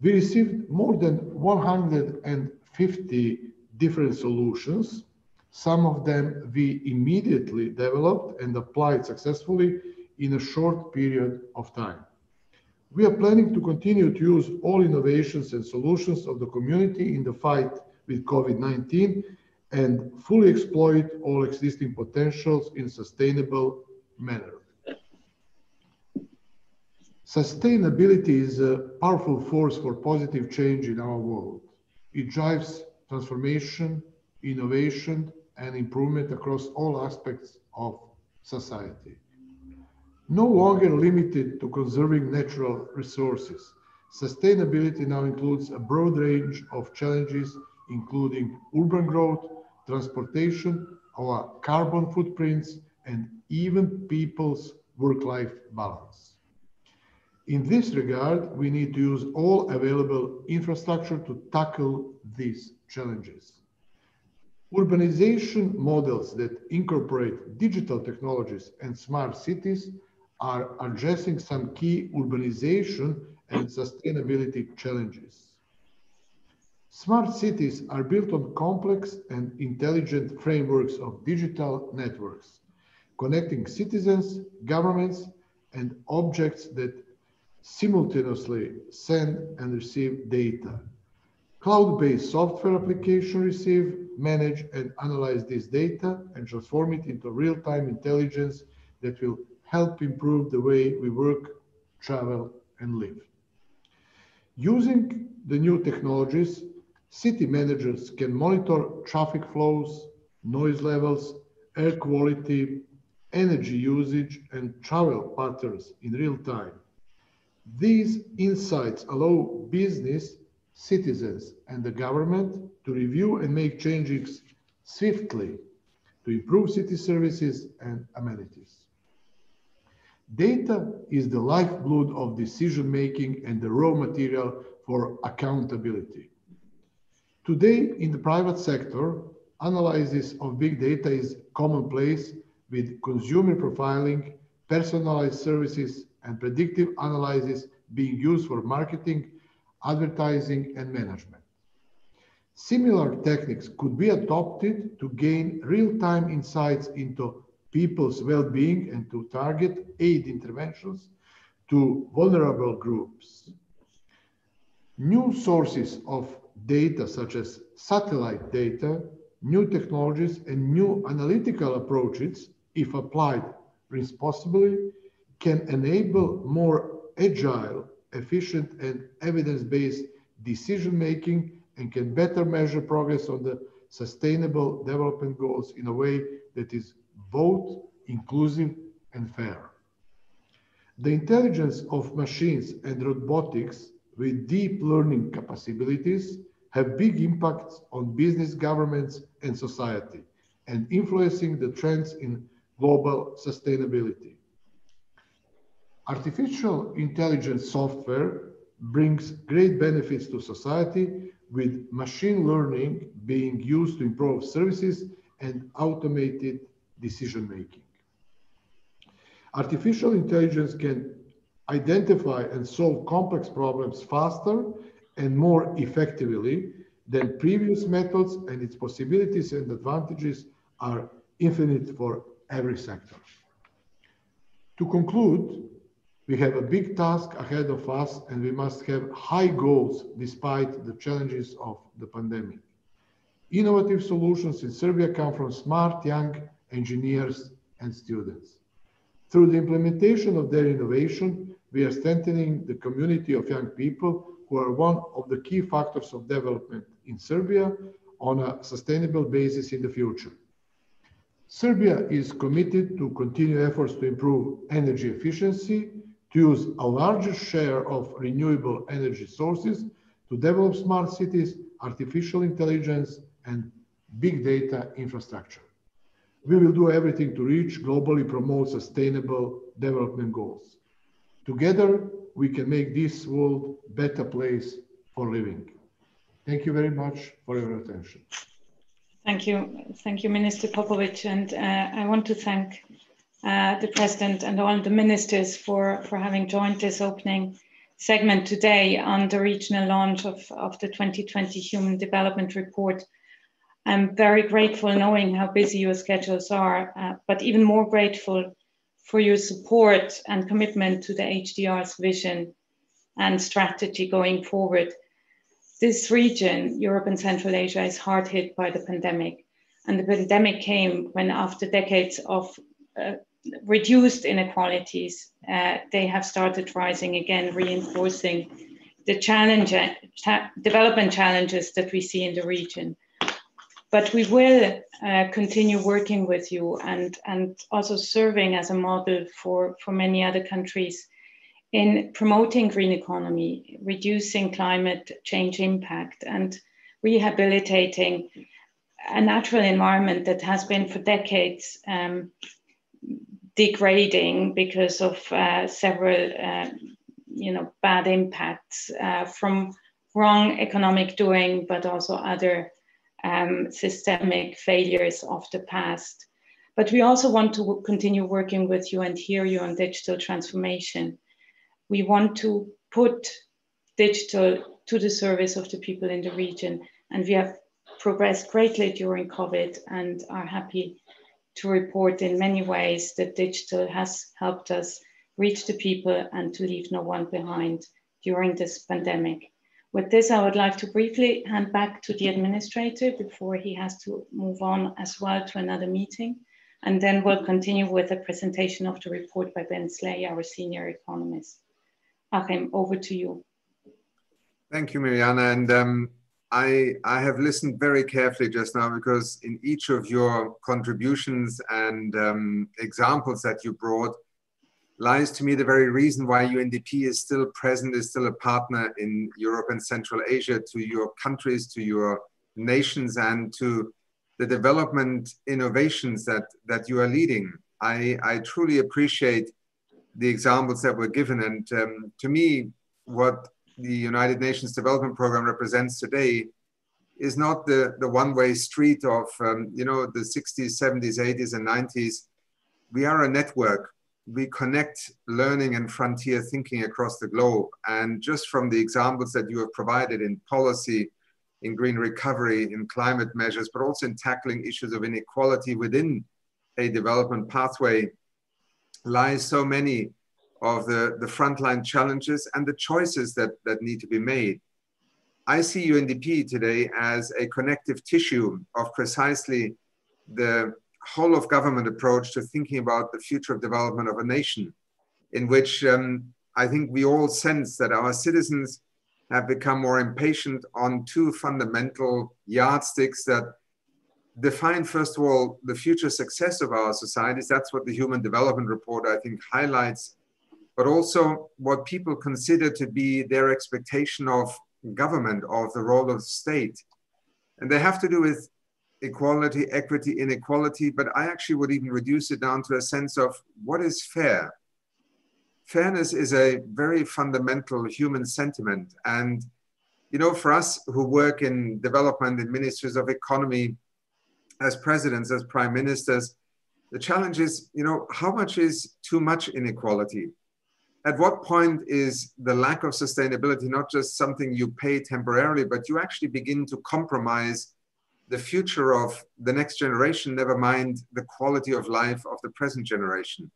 We received more than 150 different solutions. Some of them we immediately developed and applied successfully in a short period of time. We are planning to continue to use all innovations and solutions of the community in the fight with COVID-19 and fully exploit all existing potentials in sustainable manner. Sustainability is a powerful force for positive change in our world. It drives transformation, innovation, and improvement across all aspects of society. No longer limited to conserving natural resources, sustainability now includes a broad range of challenges, including urban growth, transportation, our carbon footprints, and even people's work-life balance. In this regard, we need to use all available infrastructure to tackle these challenges. Urbanization models that incorporate digital technologies and smart cities are addressing some key urbanization and sustainability challenges. Smart cities are built on complex and intelligent frameworks of digital networks, connecting citizens, governments, and objects that simultaneously send and receive data. Cloud-based software applications receive, manage, and analyze this data and transform it into real-time intelligence that will help improve the way we work, travel, and live. Using the new technologies, city managers can monitor traffic flows, noise levels, air quality, energy usage, and travel patterns in real time. These insights allow business, citizens, and the government to review and make changes swiftly to improve city services and amenities. Data is the lifeblood of decision making and the raw material for accountability. Today, in the private sector, analysis of big data is commonplace with consumer profiling, personalized services, and predictive analysis being used for marketing, advertising, and management. Similar techniques could be adopted to gain real-time insights into people's well-being and to target aid interventions to vulnerable groups. New sources of data such as satellite data, new technologies, and new analytical approaches, if applied responsibly, can enable more agile, efficient, and evidence-based decision-making and can better measure progress on the sustainable development goals in a way that is both inclusive and fair. The intelligence of machines and robotics with deep learning capabilities have big impacts on business, governments, and society, and influencing the trends in global sustainability. Artificial intelligence software brings great benefits to society with machine learning being used to improve services and automated decision making. Artificial intelligence can identify and solve complex problems faster and more effectively than previous methods, and its possibilities and advantages are infinite for every sector. To conclude, we have a big task ahead of us, and we must have high goals despite the challenges of the pandemic. Innovative solutions in Serbia come from smart young engineers and students. Through the implementation of their innovation, we are strengthening the community of young people who are one of the key factors of development in Serbia on a sustainable basis in the future. Serbia is committed to continue efforts to improve energy efficiency, to use a larger share of renewable energy sources, to develop smart cities, artificial intelligence, and big data infrastructure. We will do everything to reach globally promote sustainable development goals. Together, we can make this world a better place for living. Thank you very much for your attention. Thank you. Thank you, Minister Popovic. And uh, I want to thank uh, the President and all the ministers for, for having joined this opening segment today on the regional launch of, of the 2020 Human Development Report. I'm very grateful knowing how busy your schedules are, uh, but even more grateful for your support and commitment to the HDR's vision and strategy going forward. This region, Europe and Central Asia, is hard hit by the pandemic. And the pandemic came when, after decades of uh, reduced inequalities, uh, they have started rising again, reinforcing the challenge, cha development challenges that we see in the region. But we will uh, continue working with you and, and also serving as a model for, for many other countries in promoting green economy, reducing climate change impact, and rehabilitating a natural environment that has been for decades um, degrading because of uh, several uh, you know, bad impacts uh, from wrong economic doing, but also other um, systemic failures of the past. But we also want to continue working with you and hear you on digital transformation. We want to put digital to the service of the people in the region. And we have progressed greatly during COVID and are happy to report in many ways that digital has helped us reach the people and to leave no one behind during this pandemic. With this, I would like to briefly hand back to the administrator before he has to move on as well to another meeting. And then we'll continue with a presentation of the report by Ben Slay, our senior economist. Achim, over to you. Thank you, Mirjana. And um, I, I have listened very carefully just now because in each of your contributions and um, examples that you brought, lies to me the very reason why UNDP is still present, is still a partner in Europe and Central Asia to your countries, to your nations, and to the development innovations that, that you are leading. I, I truly appreciate the examples that were given. And um, to me, what the United Nations Development Program represents today is not the, the one-way street of, um, you know, the 60s, 70s, 80s, and 90s. We are a network we connect learning and frontier thinking across the globe. And just from the examples that you have provided in policy, in green recovery, in climate measures, but also in tackling issues of inequality within a development pathway, lies so many of the, the frontline challenges and the choices that, that need to be made. I see UNDP today as a connective tissue of precisely the whole of government approach to thinking about the future of development of a nation, in which um, I think we all sense that our citizens have become more impatient on two fundamental yardsticks that define, first of all, the future success of our societies. That's what the Human Development Report, I think, highlights, but also what people consider to be their expectation of government, of the role of the state. And they have to do with equality, equity, inequality, but I actually would even reduce it down to a sense of what is fair. Fairness is a very fundamental human sentiment. And, you know, for us who work in development in ministries of economy, as presidents, as prime ministers, the challenge is, you know, how much is too much inequality? At what point is the lack of sustainability not just something you pay temporarily, but you actually begin to compromise the future of the next generation, never mind the quality of life of the present generation.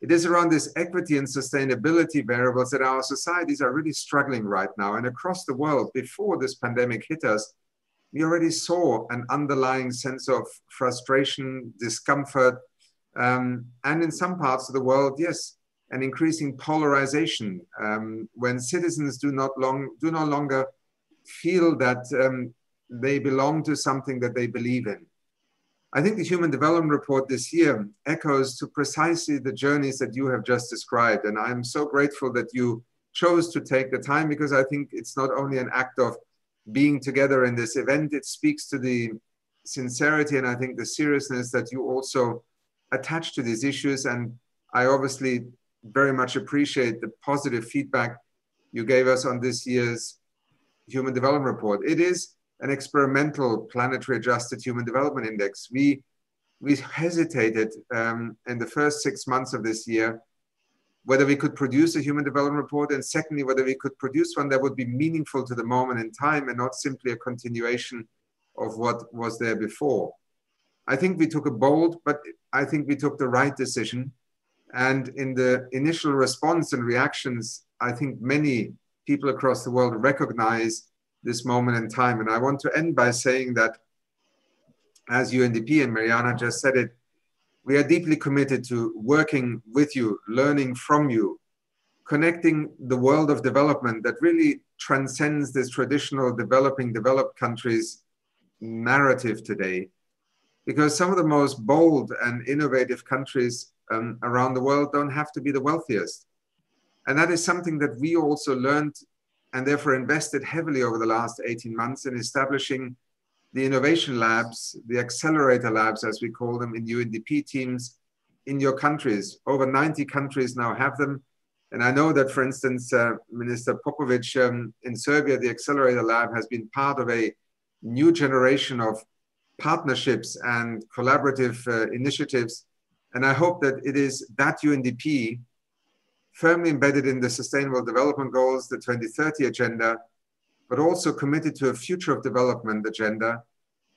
It is around this equity and sustainability variables that our societies are really struggling right now. And across the world, before this pandemic hit us, we already saw an underlying sense of frustration, discomfort, um, and in some parts of the world, yes, an increasing polarization um, when citizens do not long do no longer feel that um, they belong to something that they believe in. I think the Human Development Report this year echoes to precisely the journeys that you have just described. And I'm so grateful that you chose to take the time because I think it's not only an act of being together in this event, it speaks to the sincerity and I think the seriousness that you also attach to these issues. And I obviously very much appreciate the positive feedback you gave us on this year's Human Development Report. It is an experimental planetary adjusted human development index. We, we hesitated um, in the first six months of this year whether we could produce a human development report, and secondly, whether we could produce one that would be meaningful to the moment in time and not simply a continuation of what was there before. I think we took a bold, but I think we took the right decision. And in the initial response and reactions, I think many people across the world recognize this moment in time. And I want to end by saying that, as UNDP and Mirjana just said it, we are deeply committed to working with you, learning from you, connecting the world of development that really transcends this traditional developing developed countries narrative today. Because some of the most bold and innovative countries um, around the world don't have to be the wealthiest. And that is something that we also learned and therefore invested heavily over the last 18 months in establishing the innovation labs, the accelerator labs, as we call them in UNDP teams in your countries. Over 90 countries now have them. And I know that, for instance, uh, Minister Popovic um, in Serbia, the Accelerator Lab has been part of a new generation of partnerships and collaborative uh, initiatives. And I hope that it is that UNDP firmly embedded in the Sustainable Development Goals, the 2030 Agenda, but also committed to a future of development agenda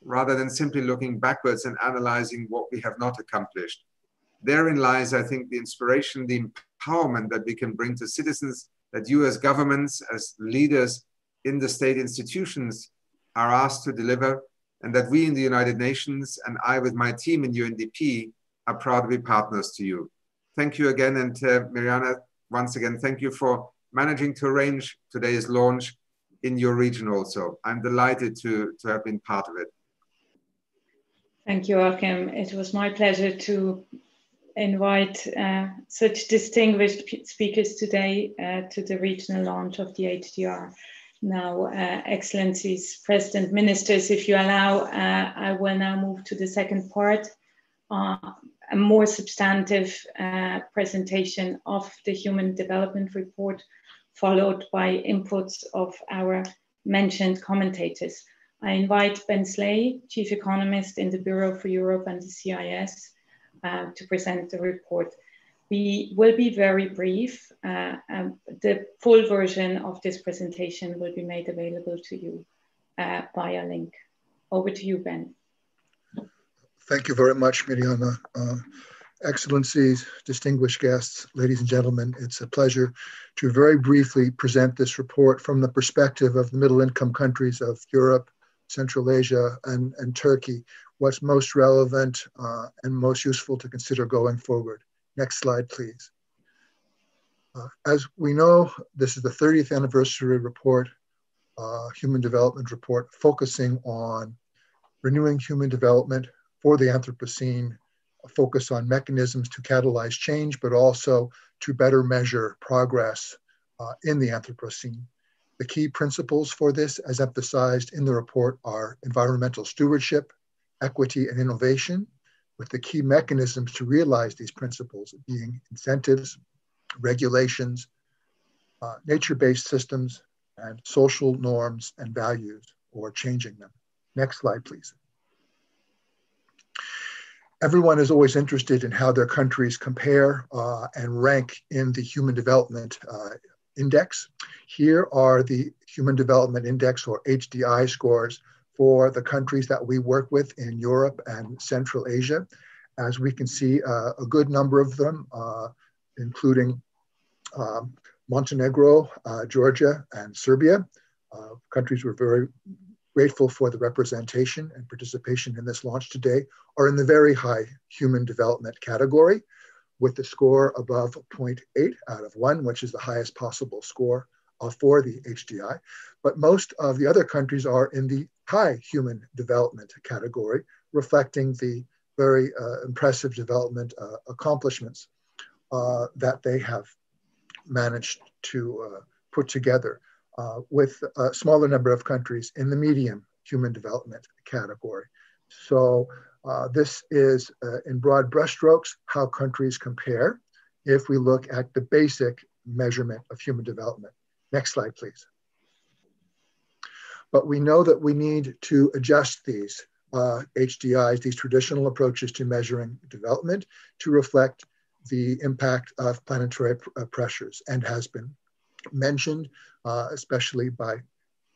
rather than simply looking backwards and analyzing what we have not accomplished. Therein lies, I think, the inspiration, the empowerment that we can bring to citizens, that you as governments, as leaders in the state institutions are asked to deliver, and that we in the United Nations and I with my team in UNDP are proud to be partners to you. Thank you again. And uh, Mirjana, once again, thank you for managing to arrange today's launch in your region also. I'm delighted to, to have been part of it. Thank you, Achim. It was my pleasure to invite uh, such distinguished speakers today uh, to the regional launch of the HDR. Now, uh, Excellencies, President, Ministers, if you allow, uh, I will now move to the second part, uh, a more substantive uh, presentation of the Human Development Report, followed by inputs of our mentioned commentators. I invite Ben Slay, Chief Economist in the Bureau for Europe and the CIS, uh, to present the report. We will be very brief. Uh, um, the full version of this presentation will be made available to you uh, via link. Over to you, Ben. Thank you very much, Mirjana. Uh, Excellencies, distinguished guests, ladies and gentlemen, it's a pleasure to very briefly present this report from the perspective of the middle income countries of Europe, Central Asia, and, and Turkey, what's most relevant uh, and most useful to consider going forward. Next slide, please. Uh, as we know, this is the 30th anniversary report, uh, Human Development Report, focusing on renewing human development for the Anthropocene, focus on mechanisms to catalyze change, but also to better measure progress uh, in the Anthropocene. The key principles for this, as emphasized in the report, are environmental stewardship, equity, and innovation, with the key mechanisms to realize these principles being incentives, regulations, uh, nature-based systems, and social norms and values, or changing them. Next slide, please. Everyone is always interested in how their countries compare uh, and rank in the Human Development uh, Index. Here are the Human Development Index, or HDI scores, for the countries that we work with in Europe and Central Asia. As we can see, uh, a good number of them, uh, including um, Montenegro, uh, Georgia, and Serbia. Uh, countries we're very grateful for the representation and participation in this launch today, are in the very high human development category with the score above 0.8 out of 1, which is the highest possible score uh, for the HDI. But most of the other countries are in the high human development category, reflecting the very uh, impressive development uh, accomplishments uh, that they have managed to uh, put together uh, with a smaller number of countries in the medium human development category. So uh, this is in broad brushstrokes how countries compare if we look at the basic measurement of human development. Next slide, please. But we know that we need to adjust these uh, HDIs, these traditional approaches to measuring development, to reflect the impact of planetary pr uh, pressures and has been mentioned, uh, especially by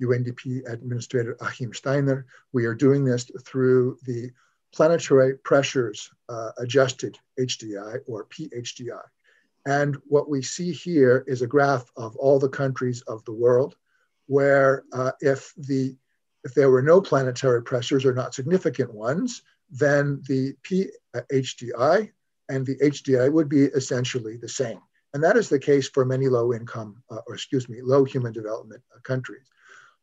UNDP Administrator Achim Steiner. We are doing this through the planetary pressures uh, adjusted HDI or PHDI. And what we see here is a graph of all the countries of the world where uh, if the if there were no planetary pressures or not significant ones, then the PHDI and the HDI would be essentially the same. And that is the case for many low income, uh, or excuse me, low human development uh, countries.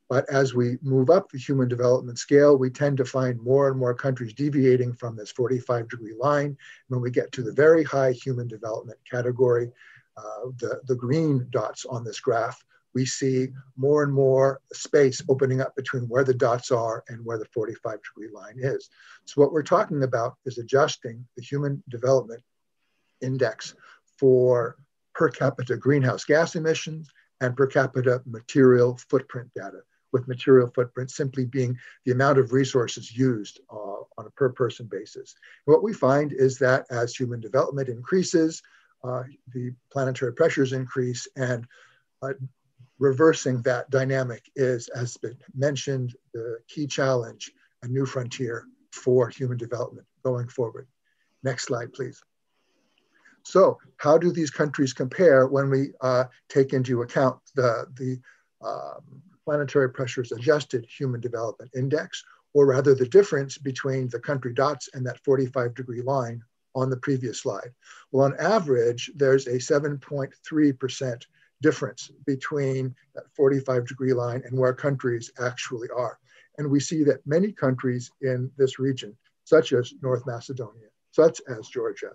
But as we move up the human development scale, we tend to find more and more countries deviating from this 45 degree line. When we get to the very high human development category, uh, the, the green dots on this graph, we see more and more space opening up between where the dots are and where the 45 degree line is. So what we're talking about is adjusting the human development index for per capita greenhouse gas emissions and per capita material footprint data, with material footprint simply being the amount of resources used uh, on a per person basis. what we find is that as human development increases, uh, the planetary pressures increase and uh, reversing that dynamic is, as been mentioned, the key challenge, a new frontier for human development going forward. Next slide, please. So how do these countries compare when we uh, take into account the, the um, planetary pressures adjusted human development index, or rather the difference between the country dots and that 45 degree line on the previous slide? Well, on average, there's a 7.3% difference between that 45 degree line and where countries actually are. And we see that many countries in this region, such as North Macedonia, such as Georgia,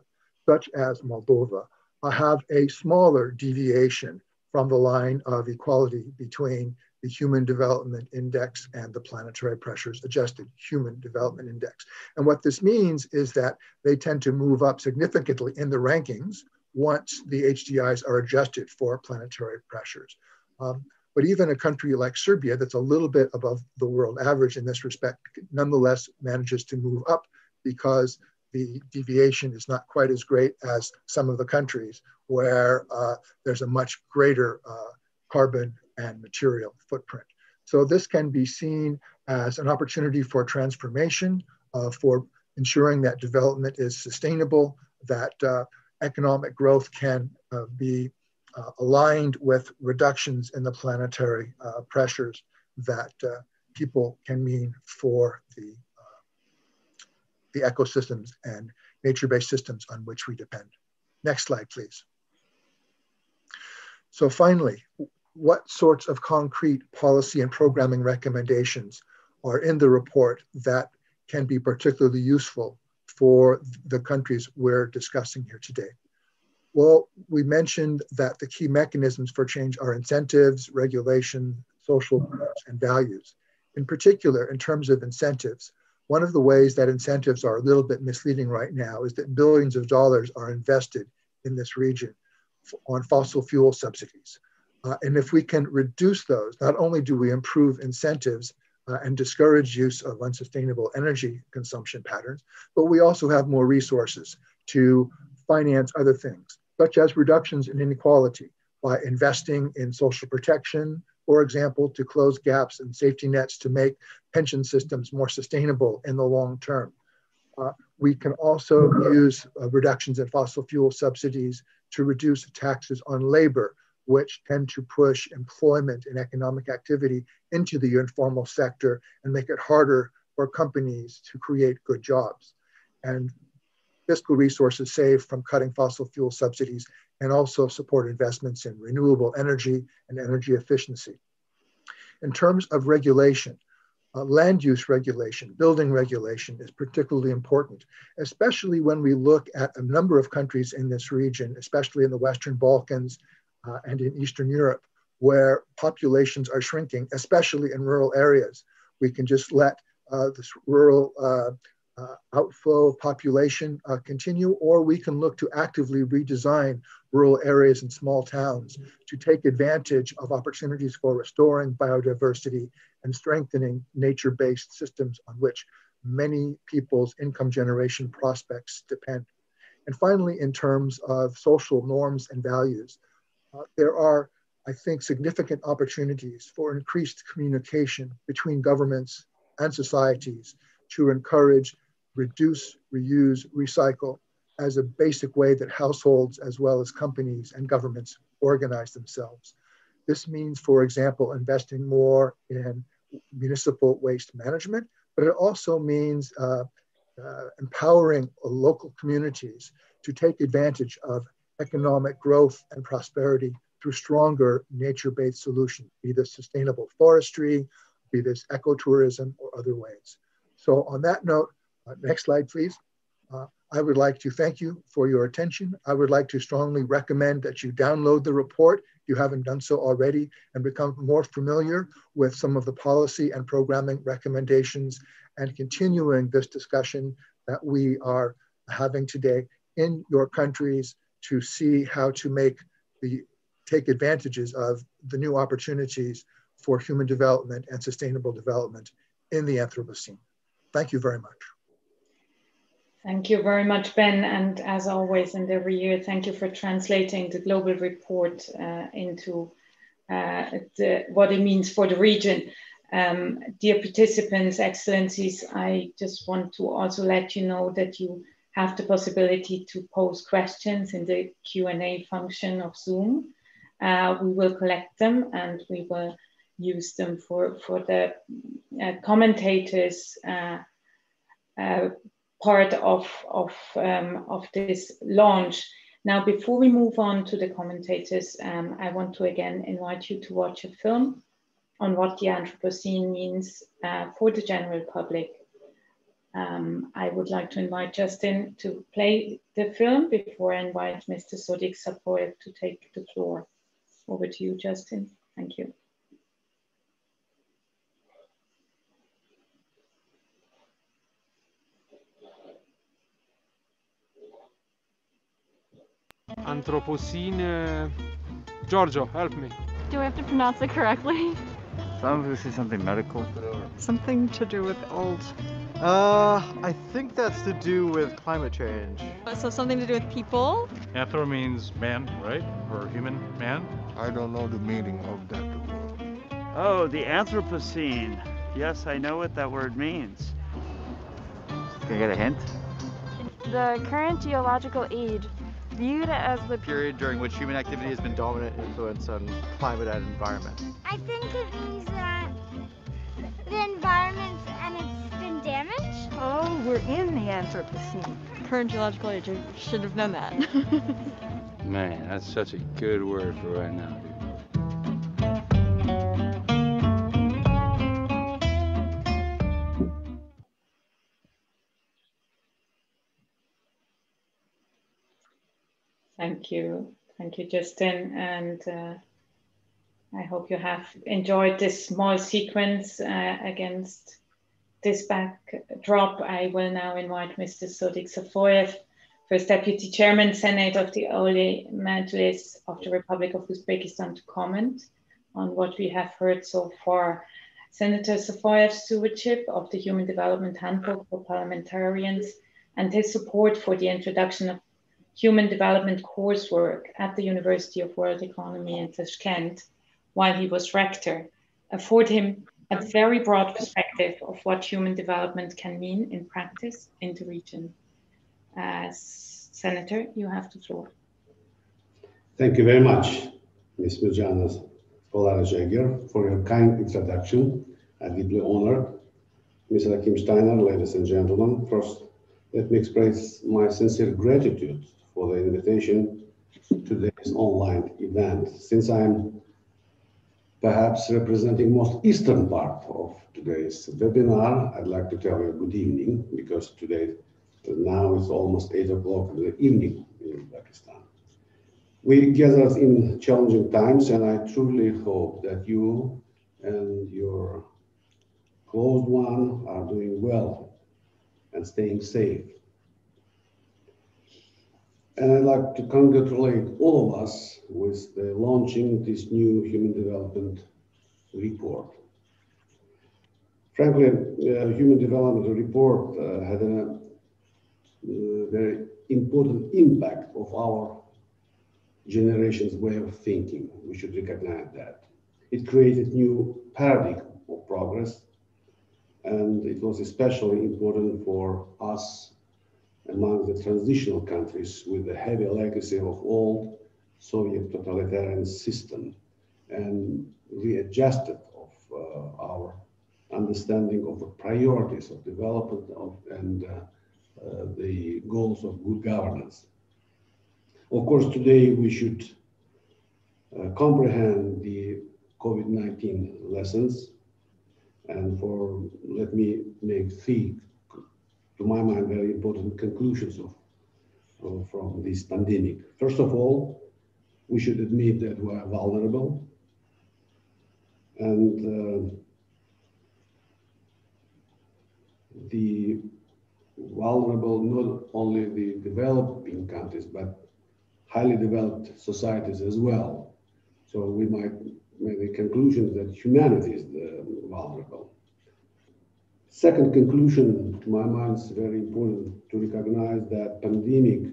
such as Moldova, have a smaller deviation from the line of equality between the Human Development Index and the Planetary Pressures Adjusted Human Development Index. And what this means is that they tend to move up significantly in the rankings once the HDIs are adjusted for planetary pressures. Um, but even a country like Serbia, that's a little bit above the world average in this respect, nonetheless manages to move up because the deviation is not quite as great as some of the countries where uh, there's a much greater uh, carbon and material footprint. So this can be seen as an opportunity for transformation, uh, for ensuring that development is sustainable, that uh, economic growth can uh, be uh, aligned with reductions in the planetary pressures that people can mean for the the ecosystems and nature-based systems on which we depend. Next slide, please. So finally, what sorts of concrete policy and programming recommendations are in the report that can be particularly useful for the countries we're discussing here today? Well, we mentioned that the key mechanisms for change are incentives, regulation, social and values. In particular, in terms of incentives, one of the ways that incentives are a little bit misleading right now is that billions of dollars are invested in this region on fossil fuel subsidies. Uh, and if we can reduce those, not only do we improve incentives uh, and discourage use of unsustainable energy consumption patterns, but we also have more resources to finance other things, such as reductions in inequality by investing in social protection, for example, to close gaps and safety nets to make pension systems more sustainable in the long term. Uh, we can also use uh, reductions in fossil fuel subsidies to reduce taxes on labor, which tend to push employment and economic activity into the informal sector and make it harder for companies to create good jobs. And fiscal resources saved from cutting fossil fuel subsidies and also support investments in renewable energy and energy efficiency. In terms of regulation, uh, land use regulation, building regulation is particularly important, especially when we look at a number of countries in this region, especially in the Western Balkans uh, and in Eastern Europe, where populations are shrinking, especially in rural areas. We can just let uh, this rural uh, outflow of population uh, continue, or we can look to actively redesign rural areas and small towns to take advantage of opportunities for restoring biodiversity and strengthening nature-based systems on which many people's income generation prospects depend. And finally, in terms of social norms and values, uh, there are, I think, significant opportunities for increased communication between governments and societies to encourage reduce, reuse, recycle as a basic way that households as well as companies and governments organize themselves. This means, for example, investing more in municipal waste management, but it also means uh, uh, empowering local communities to take advantage of economic growth and prosperity through stronger nature-based solutions, be this sustainable forestry, be this ecotourism or other ways. So on that note, uh, next slide, please. Uh, I would like to thank you for your attention. I would like to strongly recommend that you download the report if you haven't done so already and become more familiar with some of the policy and programming recommendations and continuing this discussion that we are having today in your countries to see how to make the take advantages of the new opportunities for human development and sustainable development in the Anthropocene. Thank you very much. Thank you very much, Ben. And as always, and every year, thank you for translating the global report uh, into uh, the, what it means for the region. Um, dear participants, excellencies, I just want to also let you know that you have the possibility to pose questions in the Q&A function of Zoom. Uh, we will collect them and we will use them for, for the uh, commentators uh, uh part of, of, um, of this launch. Now, before we move on to the commentators, um, I want to again invite you to watch a film on what the Anthropocene means uh, for the general public. Um, I would like to invite Justin to play the film before I invite Mr. Sodik Safoyev to take the floor. Over to you, Justin. Thank you. Anthropocene. Giorgio, help me. Do I have to pronounce it correctly? Some of this is something medical. Something to do with old. Uh, I think that's to do with climate change. So something to do with people? Anthro means man, right? Or human man? I don't know the meaning of that word. Oh, the Anthropocene. Yes, I know what that word means. Can I get a hint? The current geological age viewed as the period during which human activity has been dominant influence on climate and environment. I think it means that the environment and it's been damaged. Oh, we're in the Anthropocene. Current geological age. I should have known that. Man, that's such a good word for right now, Thank you. Thank you, Justin. And uh, I hope you have enjoyed this small sequence uh, against this backdrop. I will now invite Mr. Sodik Safoyev, First Deputy Chairman, Senate of the Oliy Majlis of the Republic of Uzbekistan to comment on what we have heard so far. Senator Safoyev's stewardship of the Human Development Handbook for Parliamentarians and his support for the introduction of human development coursework at the University of World Economy in Tashkent while he was rector afford him a very broad perspective of what human development can mean in practice in the region. Uh, As Senator, you have the floor. Thank you very much, Ms. Mirjana Spoljaric Egger, for your kind introduction. I'm deeply honored. Mr. Achim Steiner, ladies and gentlemen, first, let me express my sincere gratitude for the invitation to this online event. Since I'm perhaps representing most eastern part of today's webinar, I'd like to tell you good evening because today, now it's almost eight o'clock in the evening in Tashkent. We gathered in challenging times and I truly hope that you and your closed one are doing well and staying safe. And I'd like to congratulate all of us with the launching of this new human development report. Frankly, uh, human development report uh, had a uh, very important impact of our generation's way of thinking. We should recognize that. It created new paradigm of progress, and it was especially important for us among the transitional countries with the heavy legacy of old Soviet totalitarian system and readjusted of uh, our understanding of the priorities of development of, and uh, uh, the goals of good governance. Of course, today we should uh, comprehend the COVID-19 lessons and for, let me make three to my mind, very important conclusions of, from this pandemic. First of all, we should admit that we are vulnerable and uh, the vulnerable, not only the developing countries, but highly developed societies as well. So we might make the conclusion that humanity is vulnerable. Second conclusion, to my mind, is very important to recognize that pandemic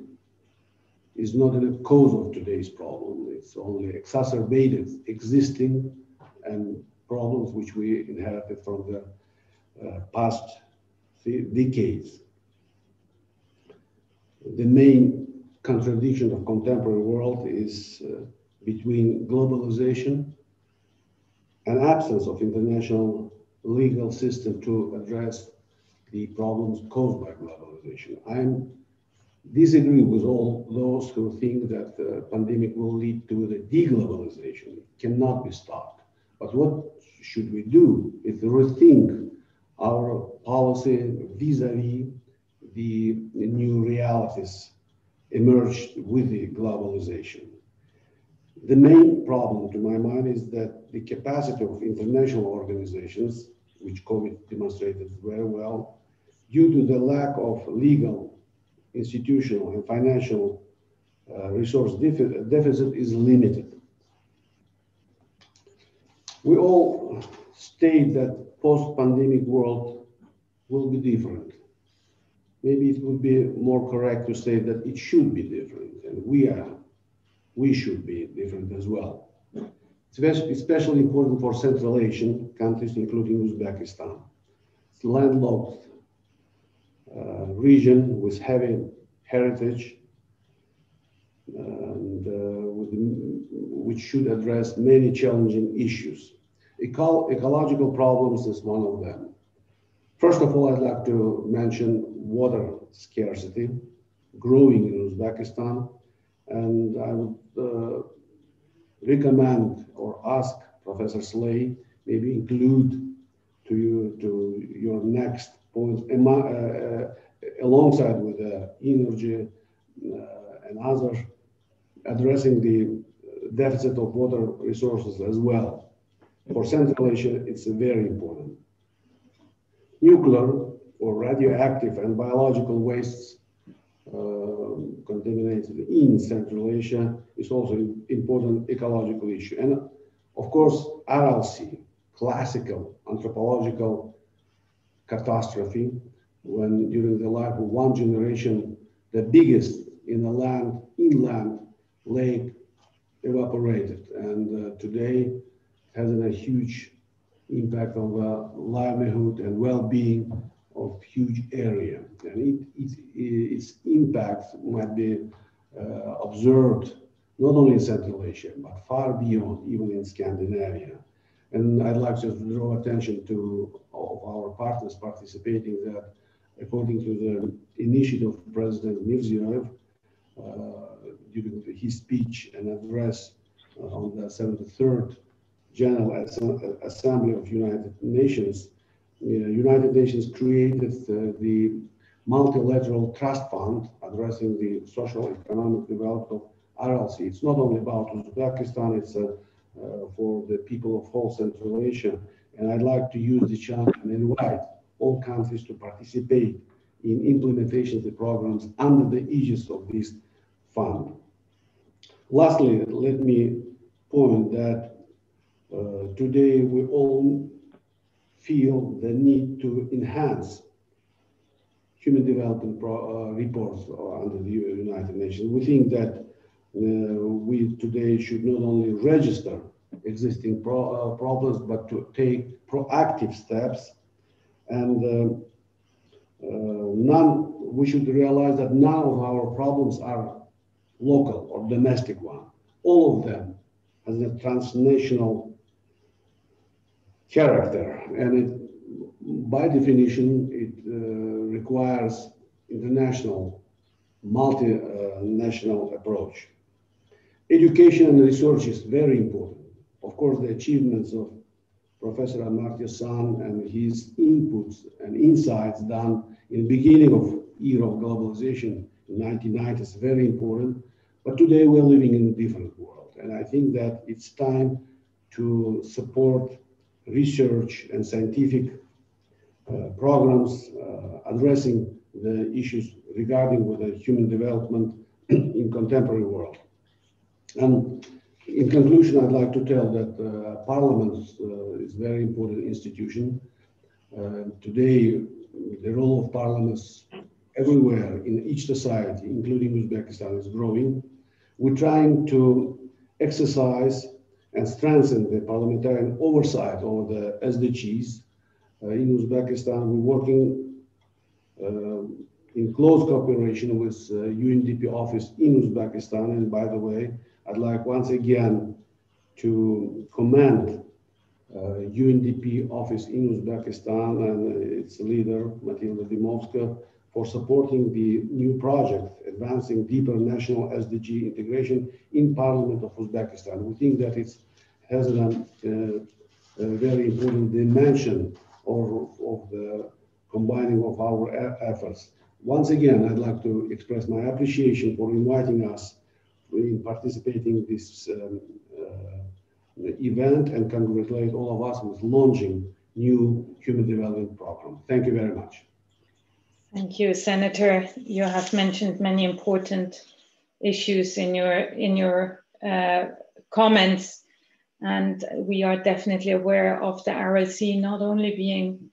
is not a cause of today's problem. It's only exacerbated existing and problems which we inherited from the uh, past decades. The main contradiction of contemporary world is uh, between globalization and absence of international legal system to address the problems caused by globalization. I'm disagree with all those who think that the pandemic will lead to the deglobalization. It cannot be stopped. But what should we do is rethink our policy vis-a-vis the new realities emerged with the globalization. The main problem, to my mind, is that the capacity of international organizations, which COVID demonstrated very well, due to the lack of legal institutional and financial uh, resource deficit is limited. We all state that post-pandemic world will be different. Maybe it would be more correct to say that it should be different, and we are, we should be different as well. Especially important for Central Asian countries, including Uzbekistan. It's landlocked uh, region with heavy heritage and uh, with, which should address many challenging issues. Eco ecological problems is one of them. First of all, I'd like to mention water scarcity growing in Uzbekistan, and I would uh, recommend or ask Professor Slay maybe include to you to your next point uh, uh, alongside with the energy uh, and other addressing the deficit of water resources as well. For Central Asia, it's very important. Nuclear or radioactive and biological wastes uh, contaminated in Central Asia is also an important ecological issue. And of course, Aral Sea, classical anthropological catastrophe when during the life of one generation, the biggest in the land, inland lake evaporated. And uh, today has a huge impact on the livelihood and well-being of huge area. And it, it, its impact might be uh, observed not only in Central Asia, but far beyond, even in Scandinavia. And I'd like to draw attention to all our partners participating that according to the initiative of President Mirziyoyev uh, during his speech and address uh, on the 73rd General Assembly of United Nations, uh, United Nations created the multilateral trust fund addressing the social economic development of Sea. It's not only about Uzbekistan, it's uh, uh, for the people of whole Central Asia. And I'd like to use the chance and invite all countries to participate in implementation of the programs under the aegis of this fund. Lastly, let me point that uh, today we all feel the need to enhance human development pro, uh, reports under the United Nations. We think that uh, we today should not only register existing pro, uh, problems, but to take proactive steps and uh, uh, none, we should realize that none of our problems are local or domestic one. All of them has a transnational character, and it, by definition, it uh, requires international, multinational approach. Education and research is very important. Of course, the achievements of Professor Amartya Sen and his inputs and insights done in the beginning of era of globalization in 1990 is very important. But today we're living in a different world. And I think that it's time to support research and scientific programs uh, addressing the issues regarding with the human development in contemporary world. And in conclusion, I'd like to tell that uh, Parliament uh, is a very important institution. Uh, today, the role of parliaments everywhere in each society, including Uzbekistan, is growing. We're trying to exercise and strengthen the parliamentary oversight over the SDGs. Uh, in Uzbekistan, we're working uh, in close cooperation with uh, UNDP office in Uzbekistan. And by the way, I'd like once again to commend uh, UNDP office in Uzbekistan and its leader, Matilda Dimovska, for supporting the new project, advancing deeper national SDG integration in Parliament of Uzbekistan. We think that it has a, uh, very important dimension of, of the combining of our efforts. Once again, I'd like to express my appreciation for inviting us in participating in this um, uh, event and congratulate all of us with launching new human development program. Thank you very much. Thank you, Senator. You have mentioned many important issues in your in your uh, comments, and we are definitely aware of the Aral Sea not only being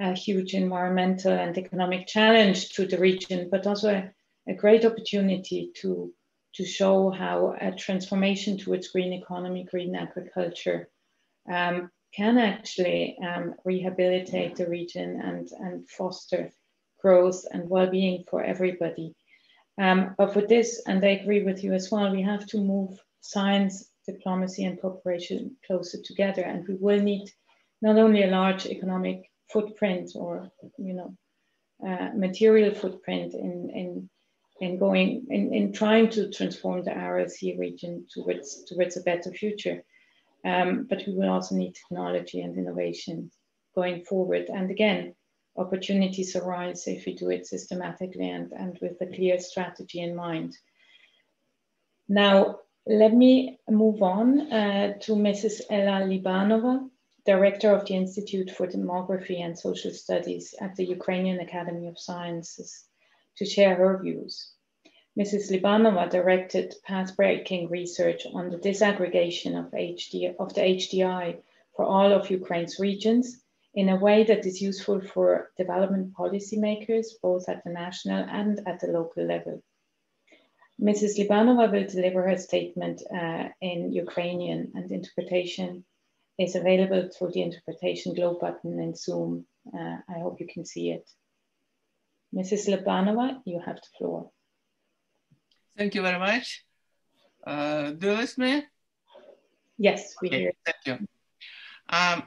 a huge environmental and economic challenge to the region, but also a, a great opportunity to to show how a transformation towards green economy, green agriculture um, can actually um, rehabilitate the region and, and foster growth and well-being for everybody. Um, but for this, and I agree with you as well, we have to move science, diplomacy and cooperation closer together. And we will need not only a large economic footprint or, you know, uh, material footprint in, in in going in, in trying to transform the Aral Sea region towards towards a better future. Um, but we will also need technology and innovation going forward. And again, opportunities arise if we do it systematically and, and with a clear strategy in mind. Now, let me move on uh, to Mrs. Ella Libanova, Director of the Institute for Demography and Social Studies at the Ukrainian Academy of Sciences to share her views. Mrs. Libanova directed path-breaking research on the disaggregation of, HD, of the HDI for all of Ukraine's regions in a way that is useful for development policymakers, both at the national and at the local level. Mrs. Libanova will deliver her statement uh, in Ukrainian and interpretation is available through the interpretation globe button in Zoom. Uh, I hope you can see it. Mrs. Libanova, you have the floor. Thank you very much. Uh, do you listen me? Yes, we okay, hear. Thank you. Um,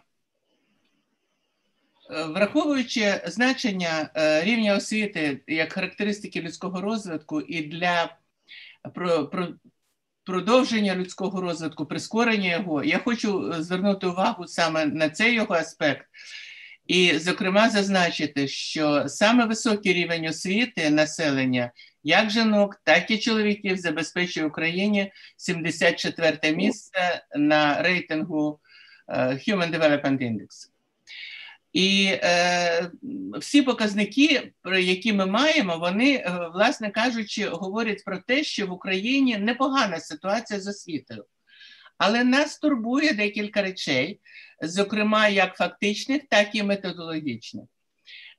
Враховуючи значення рівня освіти як характеристики людського розвитку і для продовження людського розвитку, прискорення його, я хочу звернути увагу саме на цей його аспект. І, зокрема, зазначити, що саме високий рівень освіти населення, як жінок, так і чоловіків, забезпечує Україні 74 місце на рейтингу Human Development Index. І е, всі показники, які ми маємо, вони, власне кажучи, говорять про те, що в Україні непогана ситуація з освітою. Але нас турбує декілька речей, зокрема, як фактичних, так і методологічних.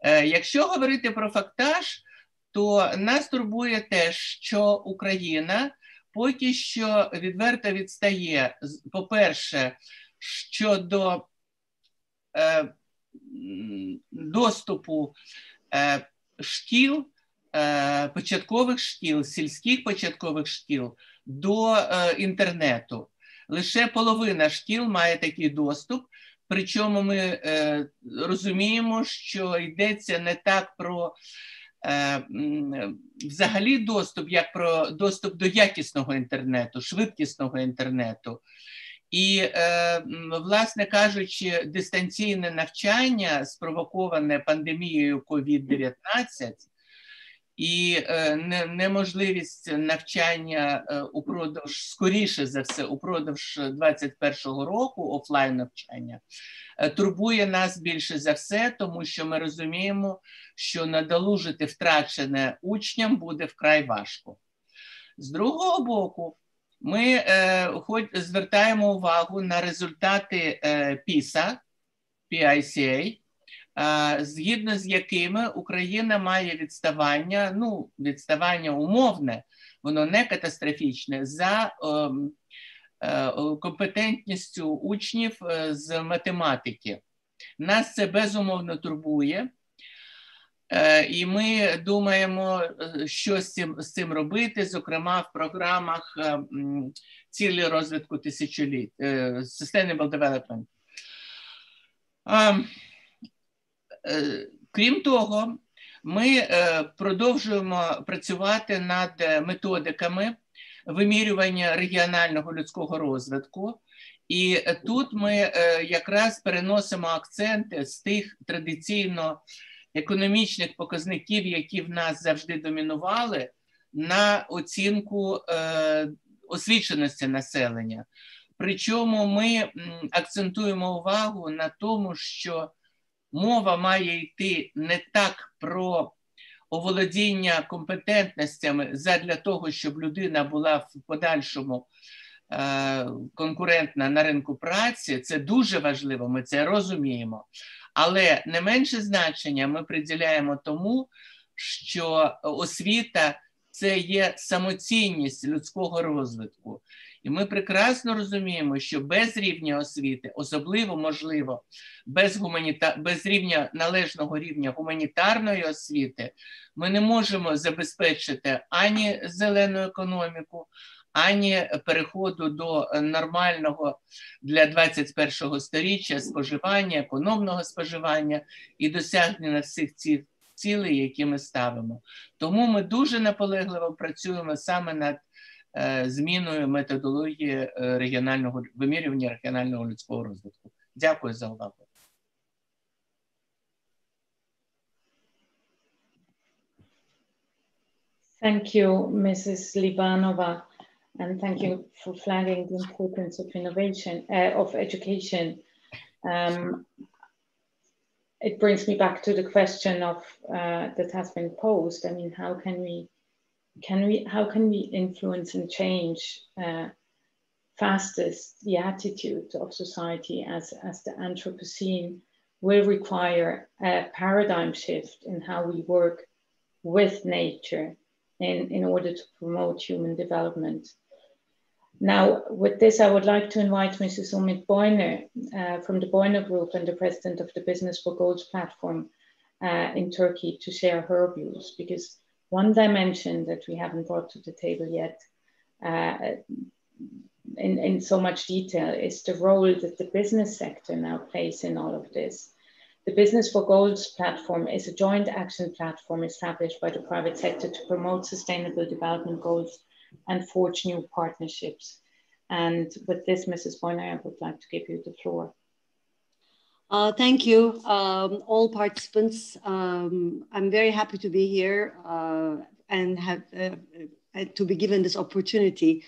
Е, якщо говорити про фактаж, то нас турбує те, що Україна поки що відверто відстає, по-перше, щодо е, доступу е, шкіл, е, початкових шкіл, сільських початкових шкіл до е, інтернету. Лише половина шкіл має такий доступ. Причому ми розуміємо, що йдеться не так про взагалі доступ, як про доступ до якісного інтернету, швидкісного інтернету. І, е, власне кажучи, дистанційне навчання спровоковане пандемією COVID-19 і е, неможливість навчання е, упродовж скоріше за все, упродовж 21-го року офлайн навчання турбує нас більше за все, тому що ми розуміємо, що надолужити втрачене учням буде вкрай важко. З другого боку, Ми е, хоч звертаємо увагу на результати е, PISA, PICA, е, згідно з якими Україна має відставання, ну, відставання умовне, воно не катастрофічне, за ем, е, компетентністю учнів е, з математики. Нас це безумовно турбує. Е, І ми думаємо, е, що з цим, з цим робити, зокрема в програмах е, цілі розвитку тисячоліть, Sustainable Development. Крім того, ми продовжуємо працювати над методиками вимірювання регіонального людського розвитку. І тут ми якраз переносимо акценти з тих традиційно економічних показників, які в нас завжди домінували, на оцінку е, освіченості населення. Причому ми акцентуємо увагу на тому, що мова має йти не так про оволодіння компетентностями задля того, щоб людина була в подальшому е, конкурентна на ринку праці. Це дуже важливо, ми це розуміємо. Але не менше значення ми приділяємо тому, що освіта це є самоцінність людського розвитку. І ми прекрасно розуміємо, що без рівня освіти, особливо можливо, без, гуманіта... без рівня належного рівня гуманітарної освіти, ми не можемо забезпечити ані зелену економіку, ані переходу до нормального для 21 століття споживання, економного споживання і досягнення всіх цих цілей, які ми ставимо. Тому ми дуже наполегливо працюємо саме над е, зміною методології е, регіонального вимірювання регіонального людського розвитку. Дякую за увагу. Thank you, Mrs. Livanova, and thank you for flagging the importance of innovation, uh, of education. Um, it brings me back to the question of uh, that has been posed. I mean, how can we, can we, how can we influence and change uh, fastest the attitude of society as as the Anthropocene will require a paradigm shift in how we work with nature in, in order to promote human development. Now, with this, I would like to invite Mrs. Umit Boyner uh, from the Boyner Group and the president of the Business for Goals platform uh, in Turkey to share her views, because one dimension that we haven't brought to the table yet uh, in, in so much detail is the role that the business sector now plays in all of this. The Business for Goals platform is a joint action platform established by the private sector to promote sustainable development goals and forge new partnerships. And with this, Mrs. Boyner, I would like to give you the floor. Uh, thank you, um, all participants. Um, I'm very happy to be here uh, and have uh, to be given this opportunity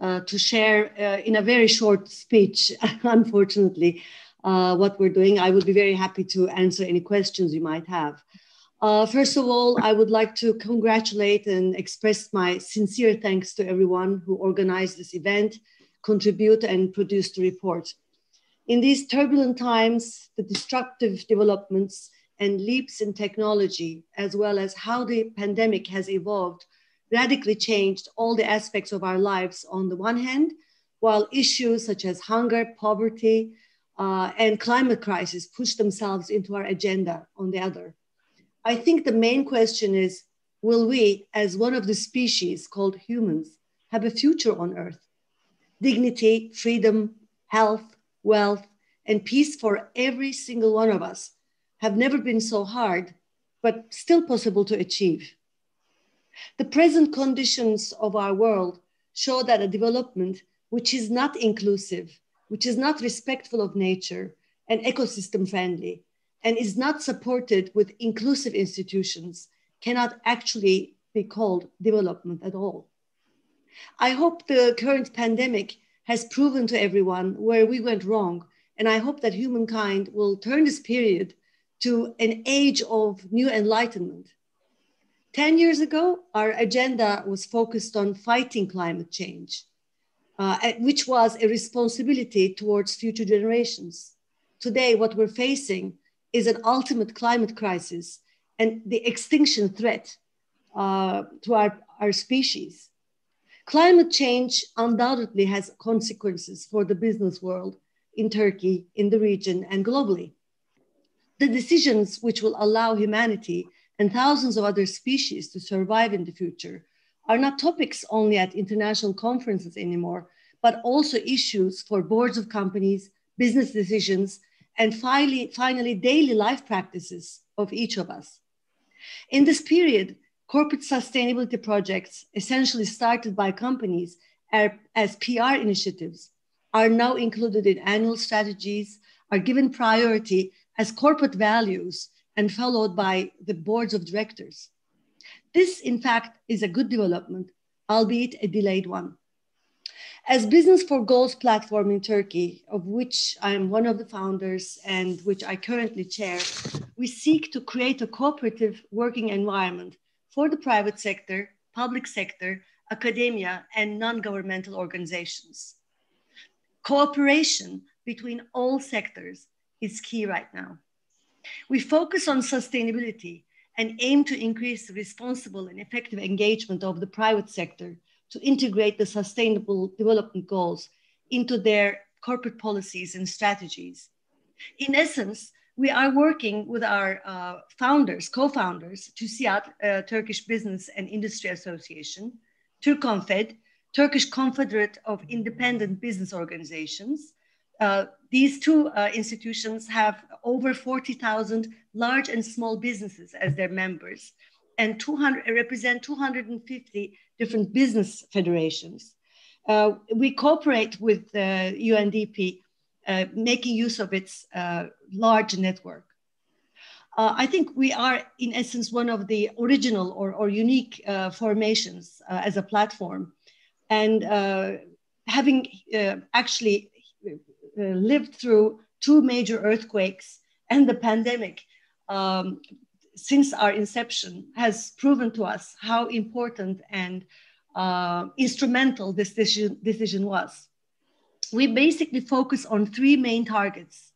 uh, to share uh, in a very short speech, unfortunately, uh, what we're doing. I would be very happy to answer any questions you might have. Uh, first of all, I would like to congratulate and express my sincere thanks to everyone who organized this event, contribute and produced the report. In these turbulent times, the destructive developments and leaps in technology, as well as how the pandemic has evolved, radically changed all the aspects of our lives on the one hand, while issues such as hunger, poverty, uh, and climate crisis push themselves into our agenda on the other. I think the main question is will we, as one of the species called humans, have a future on Earth? Dignity, freedom, health, wealth, and peace for every single one of us have never been so hard, but still possible to achieve. The present conditions of our world show that a development which is not inclusive, which is not respectful of nature and ecosystem friendly, and is not supported with inclusive institutions cannot actually be called development at all. I hope the current pandemic has proven to everyone where we went wrong, and I hope that humankind will turn this period to an age of new enlightenment. 10 years ago, our agenda was focused on fighting climate change. uh, which was a responsibility towards future generations. Today, what we're facing is an ultimate climate crisis and the extinction threat uh, to our, our species. Climate change undoubtedly has consequences for the business world in Turkey, in the region, and globally. The decisions which will allow humanity and thousands of other species to survive in the future are not topics only at international conferences anymore, but also issues for boards of companies, business decisions, and finally, finally daily life practices of each of us. In this period, corporate sustainability projects, essentially started by companies as PR initiatives, are now included in annual strategies, are given priority as corporate values, and followed by the boards of directors. This, in fact, is a good development, albeit a delayed one. As Business for Goals platform in Turkey, of which I am one of the founders and which I currently chair, we seek to create a cooperative working environment for the private sector, public sector, academia, and non-governmental organizations. Cooperation between all sectors is key right now. We focus on sustainability and aim to increase the responsible and effective engagement of the private sector to integrate the sustainable development goals into their corporate policies and strategies. In essence, we are working with our uh, founders, co-founders, TÜSİAD, uh, Turkish Business and Industry Association, Turkonfed, Turkish Confederate of Independent Business Organizations. Uh, these two uh, institutions have over 40,000 large and small businesses as their members and 200, represent 250 different business federations. Uh, we cooperate with uh, UNDP, uh, making use of its uh, large network. Uh, I think we are, in essence, one of the original or, or unique uh, formations as a platform. And having actually lived through two major earthquakes and the pandemic, um, since our inception has proven to us how important and uh, instrumental this decision, decision was. We basically focus on three main targets.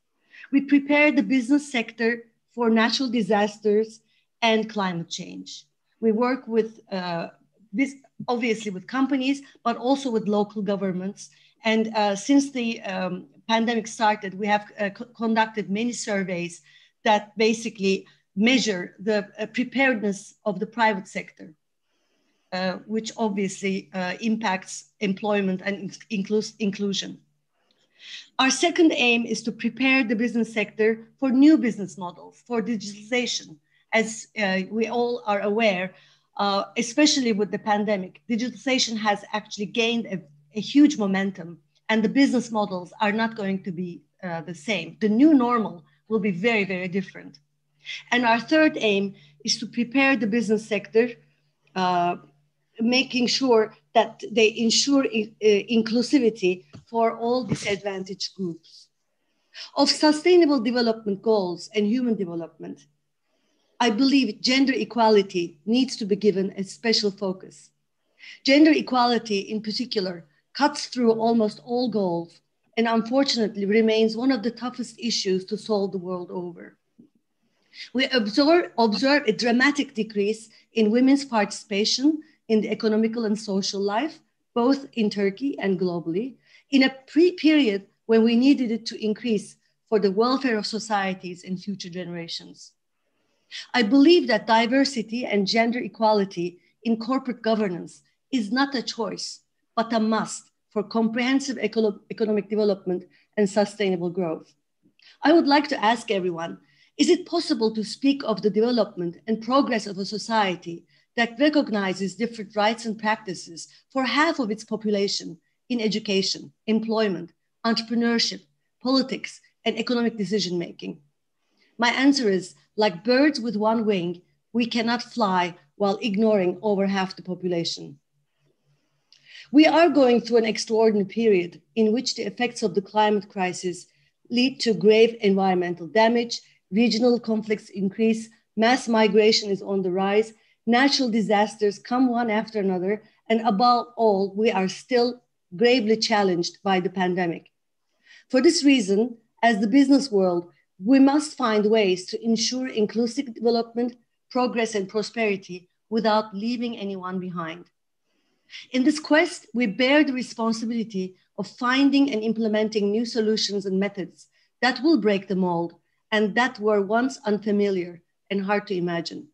We prepare the business sector for natural disasters and climate change. We work with uh, this, obviously with companies, but also with local governments. And uh, since the um, pandemic started, we have uh, conducted many surveys that basically measure the uh, preparedness of the private sector, uh, which obviously uh, impacts employment and inclus inclusion. Our second aim is to prepare the business sector for new business models, for digitalization. As uh, we all are aware, uh, especially with the pandemic, digitalization has actually gained a, a, huge momentum and the business models are not going to be uh, the same. The new normal will be very, very different. And our third aim is to prepare the business sector, uh, making sure that they ensure uh, inclusivity for all disadvantaged groups. Of sustainable development goals and human development, I believe gender equality needs to be given a special focus. Gender equality, in particular, cuts through almost all goals and unfortunately remains one of the toughest issues to solve the world over. We observe, observe a dramatic decrease in women's participation in the economical and social life, both in Turkey and globally, in a pre period when we needed it to increase for the welfare of societies and future generations. I believe that diversity and gender equality in corporate governance is not a choice, but a must for comprehensive eco economic development and sustainable growth. I would like to ask everyone is it possible to speak of the development and progress of a society that recognizes different rights and practices for half of its population in education, employment, entrepreneurship, politics, and economic decision making? My answer is like birds with one wing, we cannot fly while ignoring over half the population. We are going through an extraordinary period in which the effects of the climate crisis lead to grave environmental damage regional conflicts increase, mass migration is on the rise, natural disasters come one after another, and above all, we are still gravely challenged by the pandemic. For this reason, as the business world, we must find ways to ensure inclusive development, progress, and prosperity without leaving anyone behind. In this quest, we bear the responsibility of finding and implementing new solutions and methods that will break the mold and that were once unfamiliar and hard to imagine.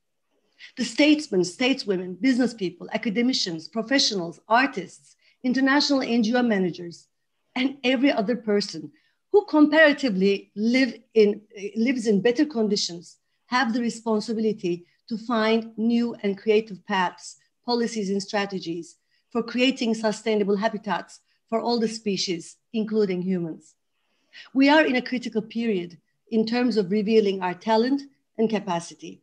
The statesmen, stateswomen, business people, academicians, professionals, artists, international NGO managers, and every other person who comparatively live in, uh, lives in better conditions have the responsibility to find new and creative paths, policies, and strategies for creating sustainable habitats for all the species, including humans. We are in a critical period in terms of revealing our talent and capacity.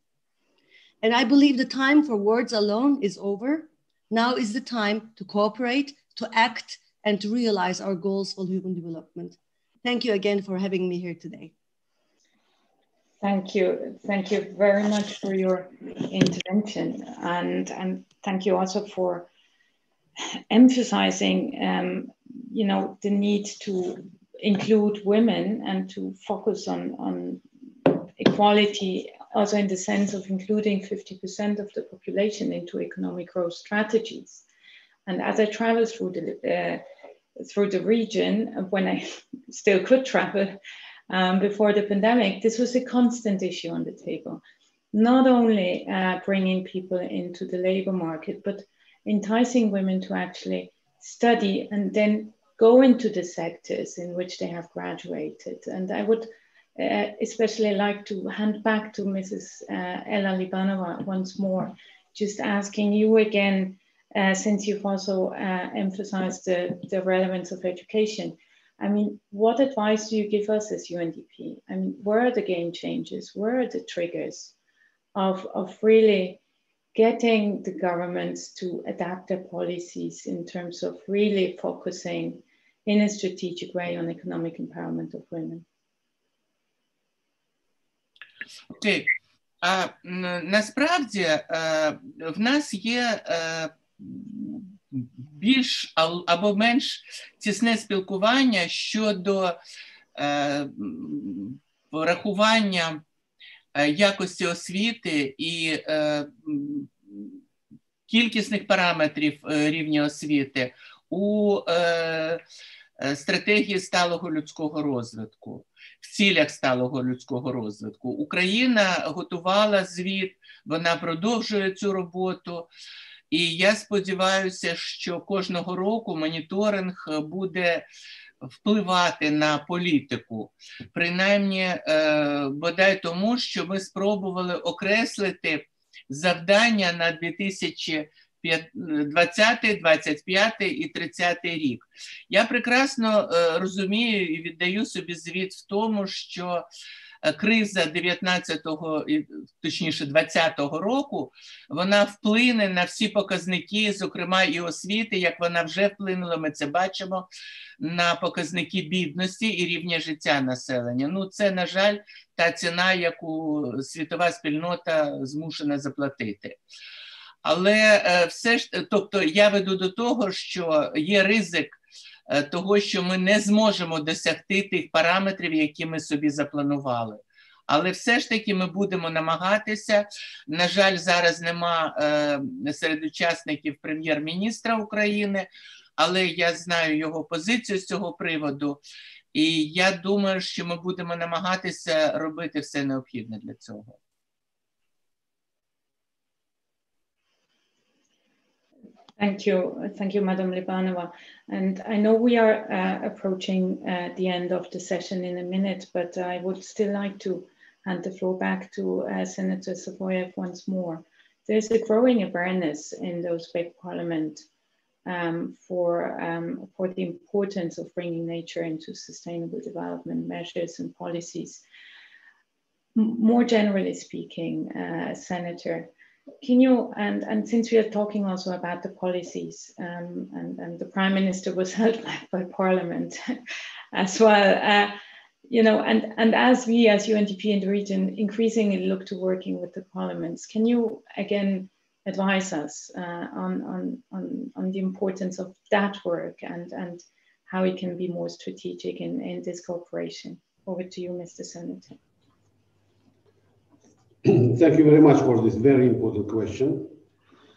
And I believe the time for words alone is over. Now is the time to cooperate, to act, and to realize our goals for human development. Thank you again for having me here today. Thank you. Thank you very much for your intervention. And, and thank you also for emphasizing, um, you know, the need to include women and to focus on, on equality, also in the sense of including 50% of the population into economic growth strategies. And as I travel through the uh, through the region when I still could travel um, before the pandemic, this was a constant issue on the table. Not only uh, bringing people into the labor market, but enticing women to actually study and then go into the sectors in which they have graduated. And I would uh, especially like to hand back to Mrs. Uh, Ella Libanova once more, just asking you again uh, since you've also uh, emphasized the, the relevance of education. I mean, what advice do you give us as UNDP? I mean, where are the game changes? Where are the triggers of, of really getting the governments to adapt their policies in terms of really focusing in a strategic way on economic empowerment of women? Okay. А насправді в нас є більш або менш тісне спілкування щодо е, врахування якості освіти і е, кількісних параметрів рівня освіти у е, стратегії сталого людського розвитку. В цілях сталого людського розвитку Україна готувала звіт, вона продовжує цю роботу. І я сподіваюся, що кожного року моніторинг буде впливати на політику, принаймні е, бодай тому, що ми спробували окреслити завдання на 2020, 25 і 30 рік. Я прекрасно е, розумію і віддаю собі звіт в тому, що Е, криза 19-го, точніше 20-го року, вона вплине на всі показники, зокрема і освіти, як вона вже вплинула, ми це бачимо на показники бідності і рівня життя населення. Ну, це, на жаль, та ціна, яку світова спільнота змушена заплатити. Але е, все ж, тобто, я веду до того, що є ризик. Е, того, що ми не зможемо досягти тих параметрів, які ми собі запланували. Але все ж таки ми будемо намагатися. На жаль, зараз нема е, серед учасників прем'єр-міністра України, але я знаю його позицію з цього приводу, і я думаю, що ми будемо намагатися робити все необхідне для цього. Thank you. Thank you, Madam Libanova. And I know we are uh, approaching uh, the end of the session in a minute, but I would still like to hand the floor back to uh, Senator Safoyev once more. There's a growing awareness in the Uzbek parliament um, for, um, for the importance of bringing nature into sustainable development measures and policies. M more generally speaking, uh, Senator, can you, and, and since we are talking also about the policies, um, and, and the Prime Minister was held back by Parliament as well, uh, you know, and, and as we as UNDP in the region increasingly look to working with the parliaments, can you again advise us uh, on, on, on, on the importance of that work and, and how it can be more strategic in, in this cooperation. Over to you, Mr. Senator. Thank you very much for this very important question.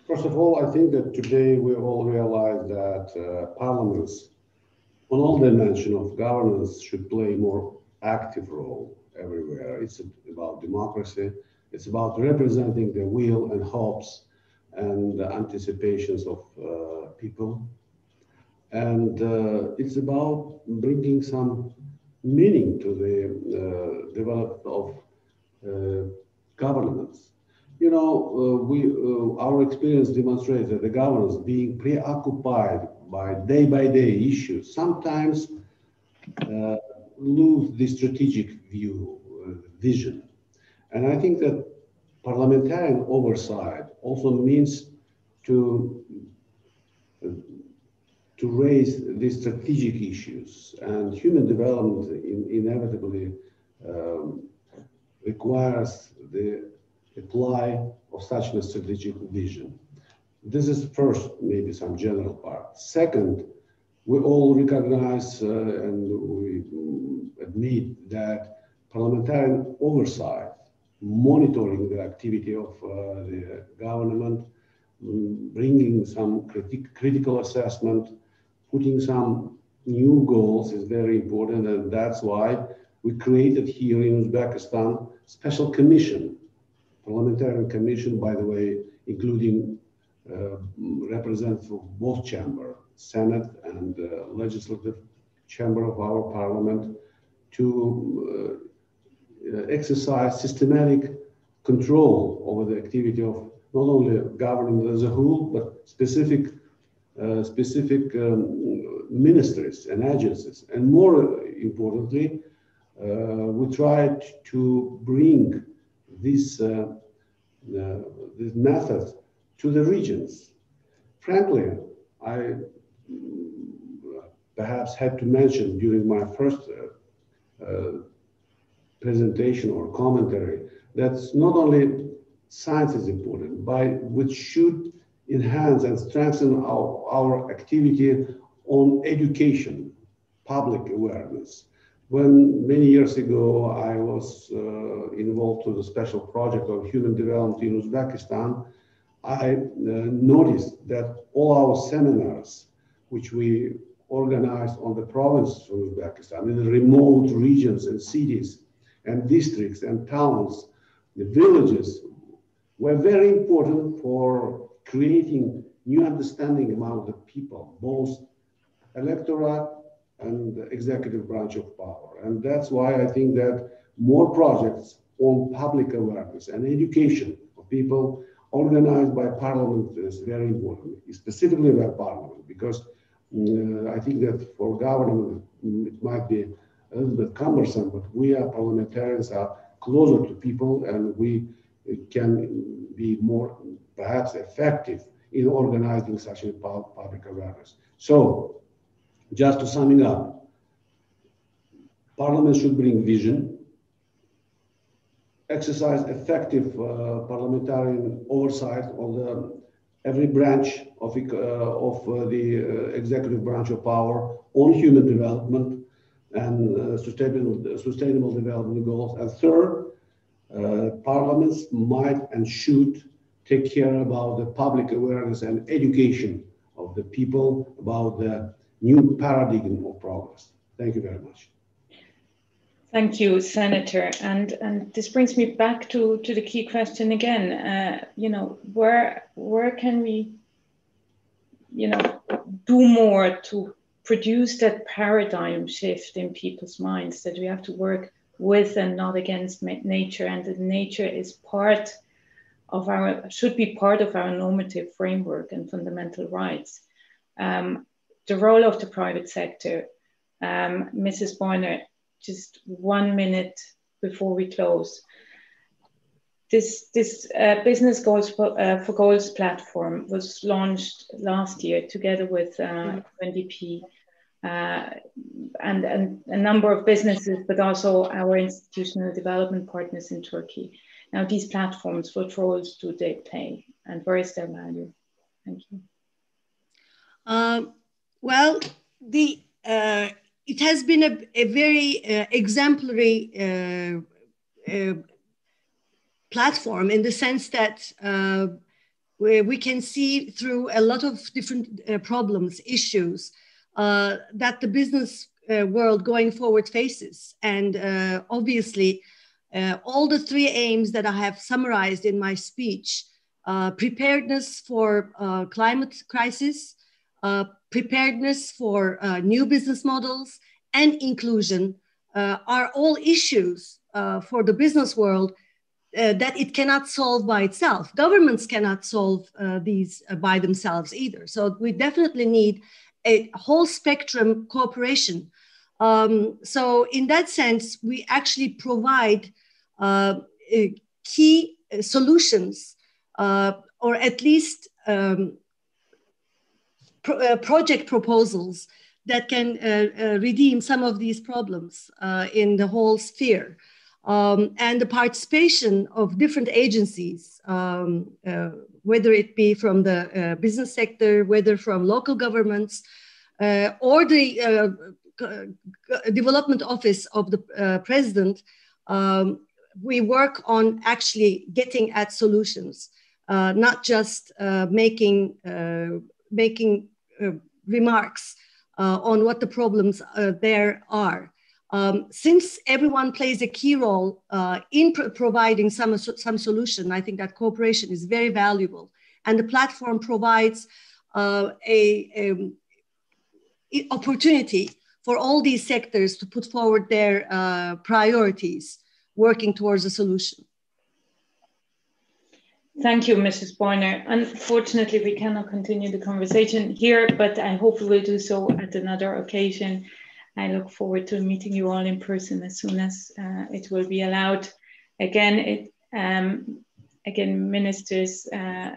First of all, I think that today we all realize that uh, parliaments on all dimensions of governance should play a more active role everywhere. It's about democracy. It's about representing the will and hopes and anticipations of uh, people. And uh, it's about bringing some meaning to the uh, development of uh, governance. You know, uh, we uh, our experience demonstrates that the governance being preoccupied by day by day issues sometimes lose the strategic view, vision. And I think that parliamentarian oversight also means to to raise these strategic issues and human development in, inevitably um, requires the apply of such a strategic vision. This is first, maybe some general part. Second, we all recognize uh, and we admit that parliamentarian oversight monitoring the activity of uh, the government, mm, bringing some criti critical assessment, putting some new goals is very important. And that's why we created here in Uzbekistan special commission, parliamentary commission, by the way, including uh, representatives of both chamber, Senate and uh, legislative chamber of our parliament to uh, uh, exercise systematic control over the activity of not only government as a whole, but specific uh, specific um, ministries and agencies. And more importantly, we tried to bring this, uh, uh, this method to the regions. Frankly, I perhaps had to mention during my first presentation or commentary that not only science is important, but which should enhance and strengthen our, our activity on education, public awareness. When many years ago I was uh, involved with a special project of human development in Uzbekistan, I uh, noticed that all our seminars, which we organized on the provinces of Uzbekistan, in the remote regions and cities, and districts and towns, the villages, were very important for creating new understanding among the people, both electorate and the executive branch of power. And that's why I think that more projects on public awareness and education of people organized by parliament is very important, specifically by parliament, because uh, I think that for government it might be a little bit cumbersome, but we are parliamentarians are closer to people and we can be more perhaps effective in organizing such a public awareness. So, just to summing up, Parliament should bring vision, exercise effective uh, parliamentarian oversight on the every branch of, uh, of uh, the uh, executive branch of power on human development, and uh, sustainable, sustainable development goals. And third, parliaments might and should take care about the public awareness and education of the people about the new paradigm of progress. Thank you very much. Thank you, Senator. And and this brings me back to, to the key question again. Uh, you know, where where can we, you know, do more to produce that paradigm shift in people's minds that we have to work with and not against nature, and that nature is part of our should be part of our normative framework and fundamental rights. Um, the role of the private sector, um, Mrs. Boyner, just one minute before we close. This, this uh, business goals for, uh, for, goals platform was launched last year together with uh, mm-hmm. UNDP uh, and, and a number of businesses, but also our institutional development partners in Turkey. Now, these platforms, what roles do they play? and where is their value? Thank you. Uh, well, the uh, it has been a, a very uh, exemplary uh, uh, platform in the sense that uh, we can see through a lot of different problems, issues that the business world going forward faces. And obviously, all the three aims that I have summarized in my speech uh, preparedness for uh, climate crisis, uh, preparedness for uh, new business models, and inclusion uh, are all issues for the business world that it cannot solve by itself. Governments cannot solve these by themselves either. So we definitely need a whole spectrum cooperation. Um, so in that sense, we actually provide key solutions uh, or at least um, pro uh, project proposals that can uh, redeem some of these problems in the whole sphere. Um, and the participation of different agencies, um, uh, whether it be from the uh, business sector, whether from local governments, uh, or the development office of the president, um, we work on actually getting at solutions uh, not just uh, making uh, making Uh, remarks uh, on what the problems uh, there are. Um, since everyone plays a key role in pr providing some, some solution, I think that cooperation is very valuable. And the platform provides a, a opportunity for all these sectors to put forward their uh, priorities working towards a solution. Thank you, Mrs. Boyner. Unfortunately, we cannot continue the conversation here, but I hope we will do so at another occasion. I look forward to meeting you all in person as soon as uh, it will be allowed. Again, it, um, again, ministers, uh,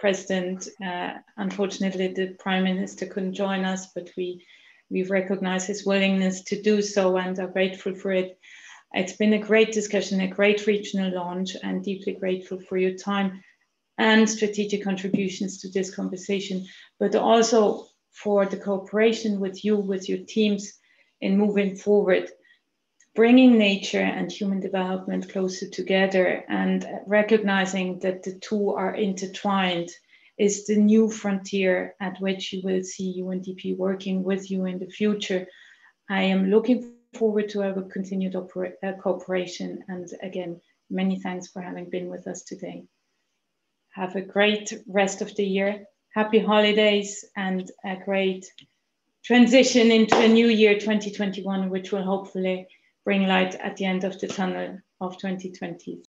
President, uh, unfortunately, the Prime Minister couldn't join us, but we we recognize his willingness to do so and are grateful for it. It's been a great discussion, a great regional launch, and deeply grateful for your time and strategic contributions to this conversation, but also for the cooperation with you, with your teams in moving forward, bringing nature and human development closer together and recognizing that the two are intertwined is the new frontier at which you will see UNDP working with you in the future. I am looking forward to our continued uh, cooperation. And again, many thanks for having been with us today. Have a great rest of the year. Happy holidays and a great transition into a new year 2021, which will hopefully bring light at the end of the tunnel of 2020.